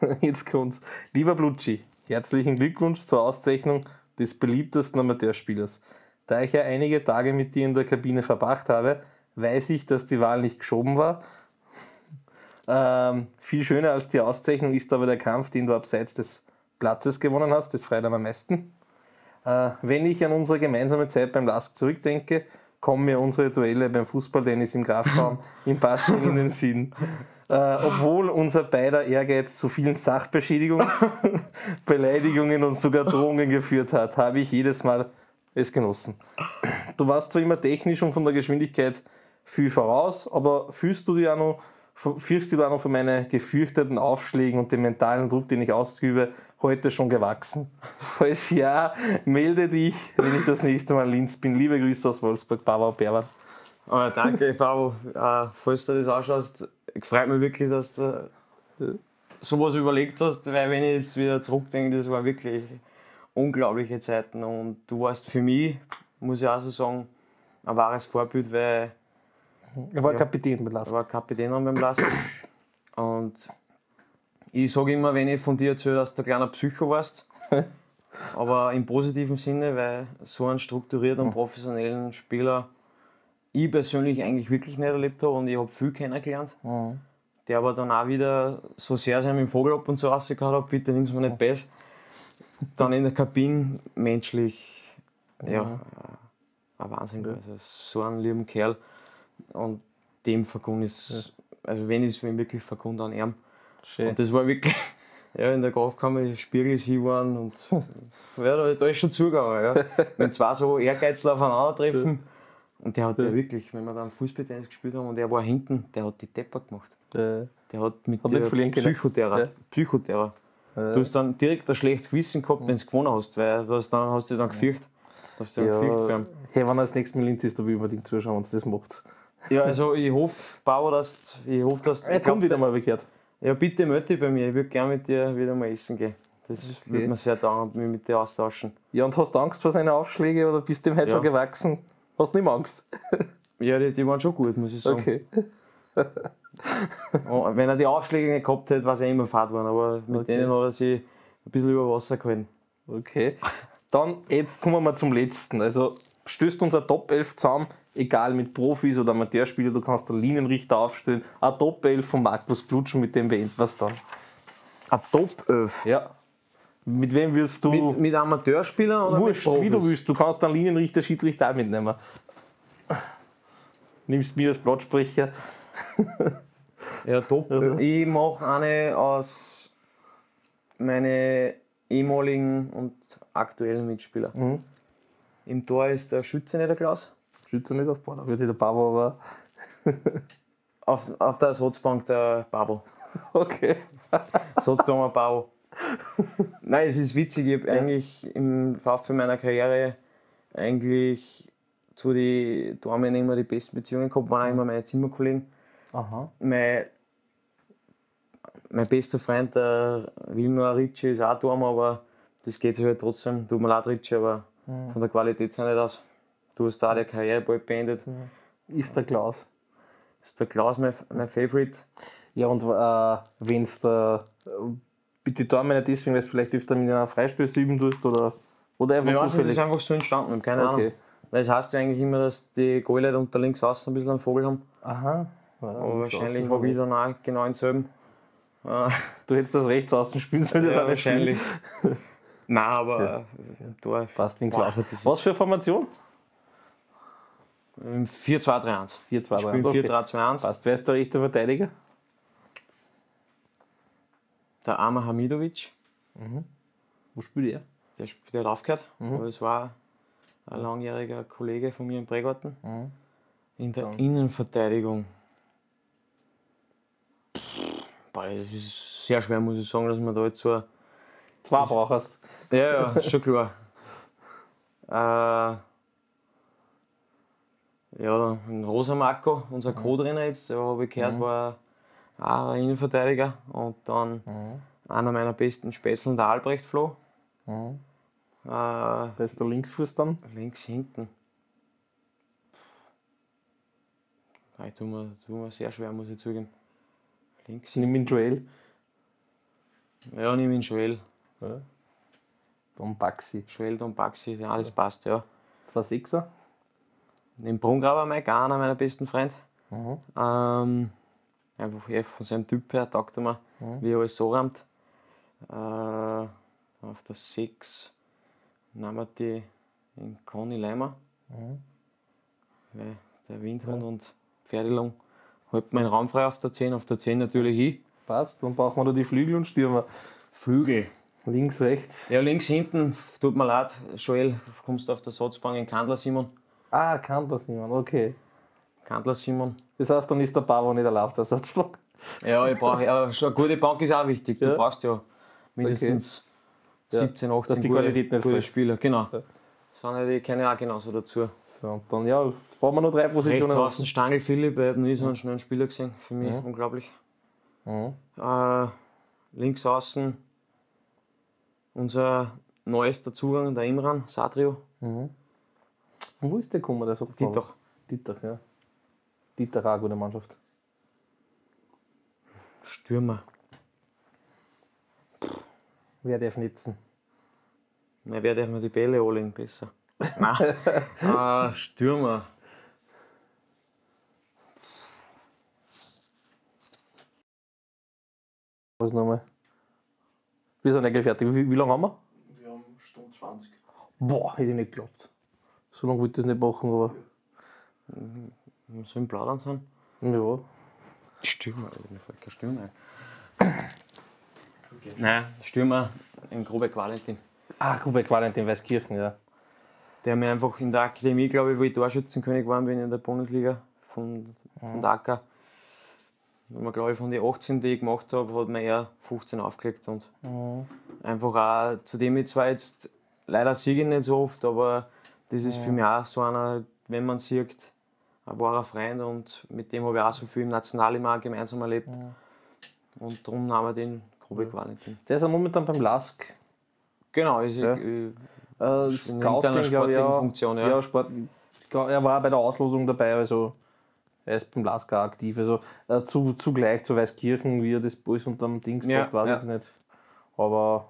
B: Jetzt kommt's. Lieber Blutschi, herzlichen Glückwunsch zur Auszeichnung des beliebtesten Amateurspielers. Da ich ja einige Tage mit dir in der Kabine verbracht habe, weiß ich, dass die Wahl nicht geschoben war. Ähm, viel schöner als die Auszeichnung ist aber der Kampf, den du abseits des Platzes gewonnen hast. Das freut am meisten. Äh, wenn ich an unsere gemeinsame Zeit beim LASK zurückdenke, kommen mir unsere Duelle beim Fußballtennis im Kraftraum in Basching in den Sinn. Äh, obwohl unser beider Ehrgeiz zu vielen Sachbeschädigungen, Beleidigungen und sogar Drohungen geführt hat, habe ich jedes Mal es genossen. Du warst zwar immer technisch und von der Geschwindigkeit viel voraus, aber fühlst du dich auch noch, fühlst du auch noch von meinen gefürchteten Aufschlägen und dem mentalen Druck, den ich ausübe, heute schon gewachsen? Falls ja, melde dich, wenn ich das nächste Mal in Linz bin. Liebe Grüße aus Wolfsburg, Baba Berber.
C: Aber danke, Fabo. Äh, falls du das anschaust, freut mich wirklich, dass du sowas überlegt hast, weil wenn ich jetzt wieder zurückdenke, das war wirklich unglaubliche Zeiten und du warst für mich, muss ich auch so sagen, ein wahres Vorbild, weil
B: Er war
C: Ja.
B: Kapitän
C: ich
B: belassen.
C: war Kapitän beim Lassen. Und ich sage immer, wenn ich von dir erzähle, dass du ein kleiner Psycho warst, aber im positiven Sinne, weil so einen strukturierten und professionellen Spieler ich persönlich eigentlich wirklich nicht erlebt habe und ich habe viel kennengelernt. Der aber dann auch wieder so sehr sein mit dem Vogel ab und zu rausgehauen hat, bitte nimm's mir nicht besser. Dann in der Kabine menschlich, ja, ein Wahnsinn. Also so einen lieben Kerl. Und dem verkund ist, also wenn ich es wirklich verkund an ihm.
B: Schön.
C: Und das war wirklich, ja, in der Grafkammer, die Spiegel waren und ja, da, da ist schon zugegangen. Ja. Wenn zwei so Ehrgeizler aufeinandertreffen. Und der hat ja wirklich, wenn wir dann Fußballtennis gespielt haben und er war hinten, der hat die Depper gemacht. Der hat mit
B: Hat.
C: Psychoterror.
B: Ja.
C: Psychoterror. Du hast dann direkt ein schlechtes Gewissen gehabt, wenn du gewonnen hast, weil du hast, dann, hast du dich dann gefürchtet. Hast du gefürchtet
B: ja,
C: ihn.
B: hey, wenn er das nächste Mal in Linz ist, da will ich unbedingt zuschauen, wenn es das macht.
C: Ja, also ich hoffe, Bauer, dass du- ich hoffe, dass
B: Er kommt wieder mal bekehrt.
C: Ja, bitte melde dich bei mir. Ich würde gerne mit dir wieder mal essen gehen. Das würde mir sehr dauern, mich mit dir austauschen.
B: Ja, und hast du Angst vor seinen Aufschlägen oder bist du dem heute
C: Ja.
B: schon gewachsen? Hast du nicht mehr Angst?
C: Ja, die, die waren schon gut, muss ich sagen.
B: Okay.
C: Wenn er die Aufschläge nicht gehabt hätte, war es ja immer fad geworden. Aber mit
B: Okay.
C: denen hat er sich ein bisschen über Wasser gehalten.
B: Okay. Dann, jetzt kommen wir zum letzten. Also, stößt unser Top 11 zusammen, egal mit Profis oder Amateurspieler, du kannst einen Linienrichter aufstellen. Ein Top 11 von Markus Blutschen, mit dem beenden wir es dann.
C: Ein Top 11.
B: Ja. Mit wem willst du.
C: Mit, mit Amateurspielern oder
B: Wurscht,
C: mit
B: wie du
C: Profis?
B: willst. Du kannst einen Linienrichter, Schiedsrichter auch mitnehmen. Nimmst mir als Plattsprecher.
C: Ja, top. Ich mache eine aus meine ehemaligen und aktuellen Mitspieler.
B: Mhm.
C: Im Tor ist der Schütze nicht der Klaus.
B: Schütze nicht auf, da wird der Pavo aber.
C: Auf, auf der Ersatzbank der Babo.
B: Okay.
C: Sozusagen Bau. Nein, es ist witzig. Ich habe eigentlich im Verlauf meiner Karriere eigentlich zu den Damen immer die besten Beziehungen gehabt, waren auch immer meine Zimmerkollegen.
B: Aha.
C: Mein, mein bester Freund, der Wilmer Ricci, ist auch Dame, aber das geht sich halt trotzdem. Tut mir leid, Ricci, aber von der Qualität sah nicht aus. Du hast da die Karriere bald beendet.
B: Ist der Klaus.
C: Ist der Klaus mein, mein Favorite?
B: Ja, und äh, wenn es da. äh, Bitte da nicht deswegen, weil du vielleicht öfter mit einer Freistöße üben tust oder, oder einfach
C: Ich weiß nicht, das
B: zufällig.
C: ist einfach so entstanden, keine
B: Okay.
C: Ahnung. Weil es heißt ja eigentlich immer, dass die Goalie unter links außen ein bisschen einen Vogel haben.
B: Aha. Ja,
C: Aber wahrscheinlich habe ich dann auch genau denselben. Äh,
B: Du hättest das rechts außen spielen sollen, das
C: ja, wahrscheinlich. Nein, aber äh, da
B: Passt in
C: Boah,
B: Klaus.
C: ist-
B: Was für eine Formation?
C: Im 4-2-3-1.
B: 4 2
C: Ich
B: 3
C: bin
B: okay.
C: 4-3-2-1.
B: Passt. Wer ist der rechte Verteidiger?
C: Der Amar Hamidovic,
B: Wo spielt er?
C: der, der hat aufgehört.
B: Mhm.
C: Aber es war ein langjähriger Kollege von mir im Prägarten.
B: Mhm.
C: In der
B: Dann.
C: Innenverteidigung. Boah, das ist sehr schwer, muss ich sagen, dass man da jetzt so.
B: Zwei brauchst.
C: Ja, ja, schon klar. äh, ja, ein Rosa Marco, unser Co-Trainer jetzt, der habe ich gehört, war auch ein Innenverteidiger. Und dann einer meiner besten Spätzlen, der Albrecht Flo.
B: Mhm.
C: Äh,
B: Da ist der Linksfuß dann.
C: links hinten. Ich tue mir, tue mir sehr schwer, muss ich zugeben. Links.
B: Nimm ihn Joel.
C: Ja, nimm ihn Joel.
B: Ja. Dann Baxi.
C: Joel und Baxi, ja, alles passt, ja.
B: Zwei Sechser.
C: Den Brungraber auch einer meiner besten Freunde.
B: Mhm.
C: Ähm, einfach eh von seinem Typ her taugt er mir,
B: Mhm.
C: wie er alles so rammt. Äh, auf der 6 nehmen wir die in Conny Leimer.
B: Mhm.
C: Weil der Windhund und Pferdelung hält meinen Raum frei auf der 10, auf der 10 natürlich ich.
B: Passt. Dann brauchen wir da die Flügel und Stürmer.
C: Flügel.
B: Links, rechts.
C: Ja, links hinten, tut mir leid, Joel, kommst du auf der Satzbank in Kandler Simon.
B: Ah, kann das niemand. Okay.
C: Kandler Simon.
B: Das heißt, dann ist der Pavo nicht erlaubt, der Satzblock.
C: Ja, ich brauche, ja, schon eine gute Bank ist auch wichtig. Du
B: Ja.
C: brauchst ja mindestens
B: Ja,
C: 17, 18
B: dass die
C: gute,
B: Qualität nicht
C: gute
B: fällt.
C: Spieler. Genau.
B: Ja.
C: Sind ja die kennen auch genauso dazu.
B: So, und dann, ja, brauchen wir noch drei
C: Rechts
B: Positionen.
C: außen Stangl Philipp, ich habe nie so einen schnellen Spieler gesehen. Für mich unglaublich.
B: Mhm.
C: Äh, links außen unser neuester Zugang, der Imran Satrio.
B: Von wo ist der gekommen, der sagt
C: Dieter.
B: Dieter, ja. Dieter, auch eine gute Mannschaft.
C: Stürmer.
B: Wer darf nitzen?
C: Na, wer darf mir die Bälle anlegen besser? Nein. äh, Stürmer.
B: Was nochmal? Wir sind eigentlich fertig. Wie, wie lange haben wir?
A: Wir haben Stunde 20.
B: Boah, hätte ich nicht geglaubt. So lange wollte ich das nicht machen, aber.
C: Wir sollen plaudern sein.
B: Ja.
C: Stürmer, mir fällt kein Stürmer ein. Nein, Stürmer, ein grober Valentin.
B: Ah, Kubek Valentin Weißkirchen, ja.
C: Der mir einfach in der Akademie, glaube ich, wo ich Torschützenkönig geworden bin in der Bundesliga von, von der AK. Wenn man, glaube ich, von den 18, die ich gemacht habe, hat man eher 15 aufgelegt. Und einfach auch, zu dem ich zwar jetzt leider siege ich nicht so oft, aber das ist für mich auch so einer, wenn man sieht, ein wahrer Freund und mit dem habe ich auch so viel im Nationalteam auch gemeinsam erlebt. Und darum nahmen wir den Grobek Valentin.
B: Der ist ja momentan beim Lask.
C: Genau, ist
B: Ja.
C: äh,
B: Äh,
C: in
B: Scouting, glaube ich.
C: sportlichen
B: Ja,
C: Funktion, ja.
B: ja Sport, glaub, er war bei der Auslosung dabei, also er ist beim Lask auch aktiv. Also äh, zu, zugleich zu Weißkirchen, wie er das alles unter dem Dings
C: Ja,
B: macht, weiß ich
C: ja.
B: nicht. Aber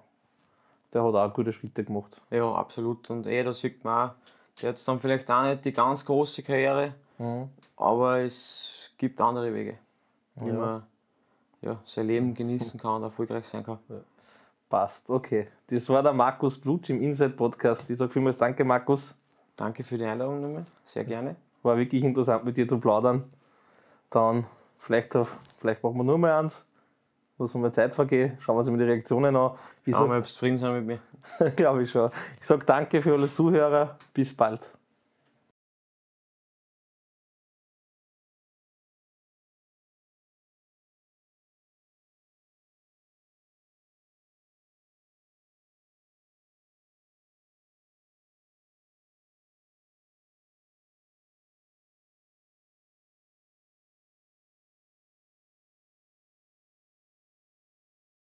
B: der hat auch gute Schritte gemacht.
C: Ja, absolut. Und eh, da sieht man auch, der hat dann vielleicht auch nicht die ganz große Karriere, aber es gibt andere Wege, wie man ja, sein Leben genießen kann und erfolgreich sein kann.
B: Passt, okay. Das war der Markus Blutsch im Inside Podcast. Ich sage vielmals Danke, Markus.
C: Danke für die Einladung nochmal, sehr gerne.
B: War wirklich interessant mit dir zu plaudern. Dann vielleicht, vielleicht machen wir nur mal eins. Muss mal Zeit vergehen. Schauen wir uns mal die Reaktionen an. Ich
C: wir, ob zufrieden sind mit mir.
B: Glaube ich schon. Ich sage danke für alle Zuhörer. Bis bald.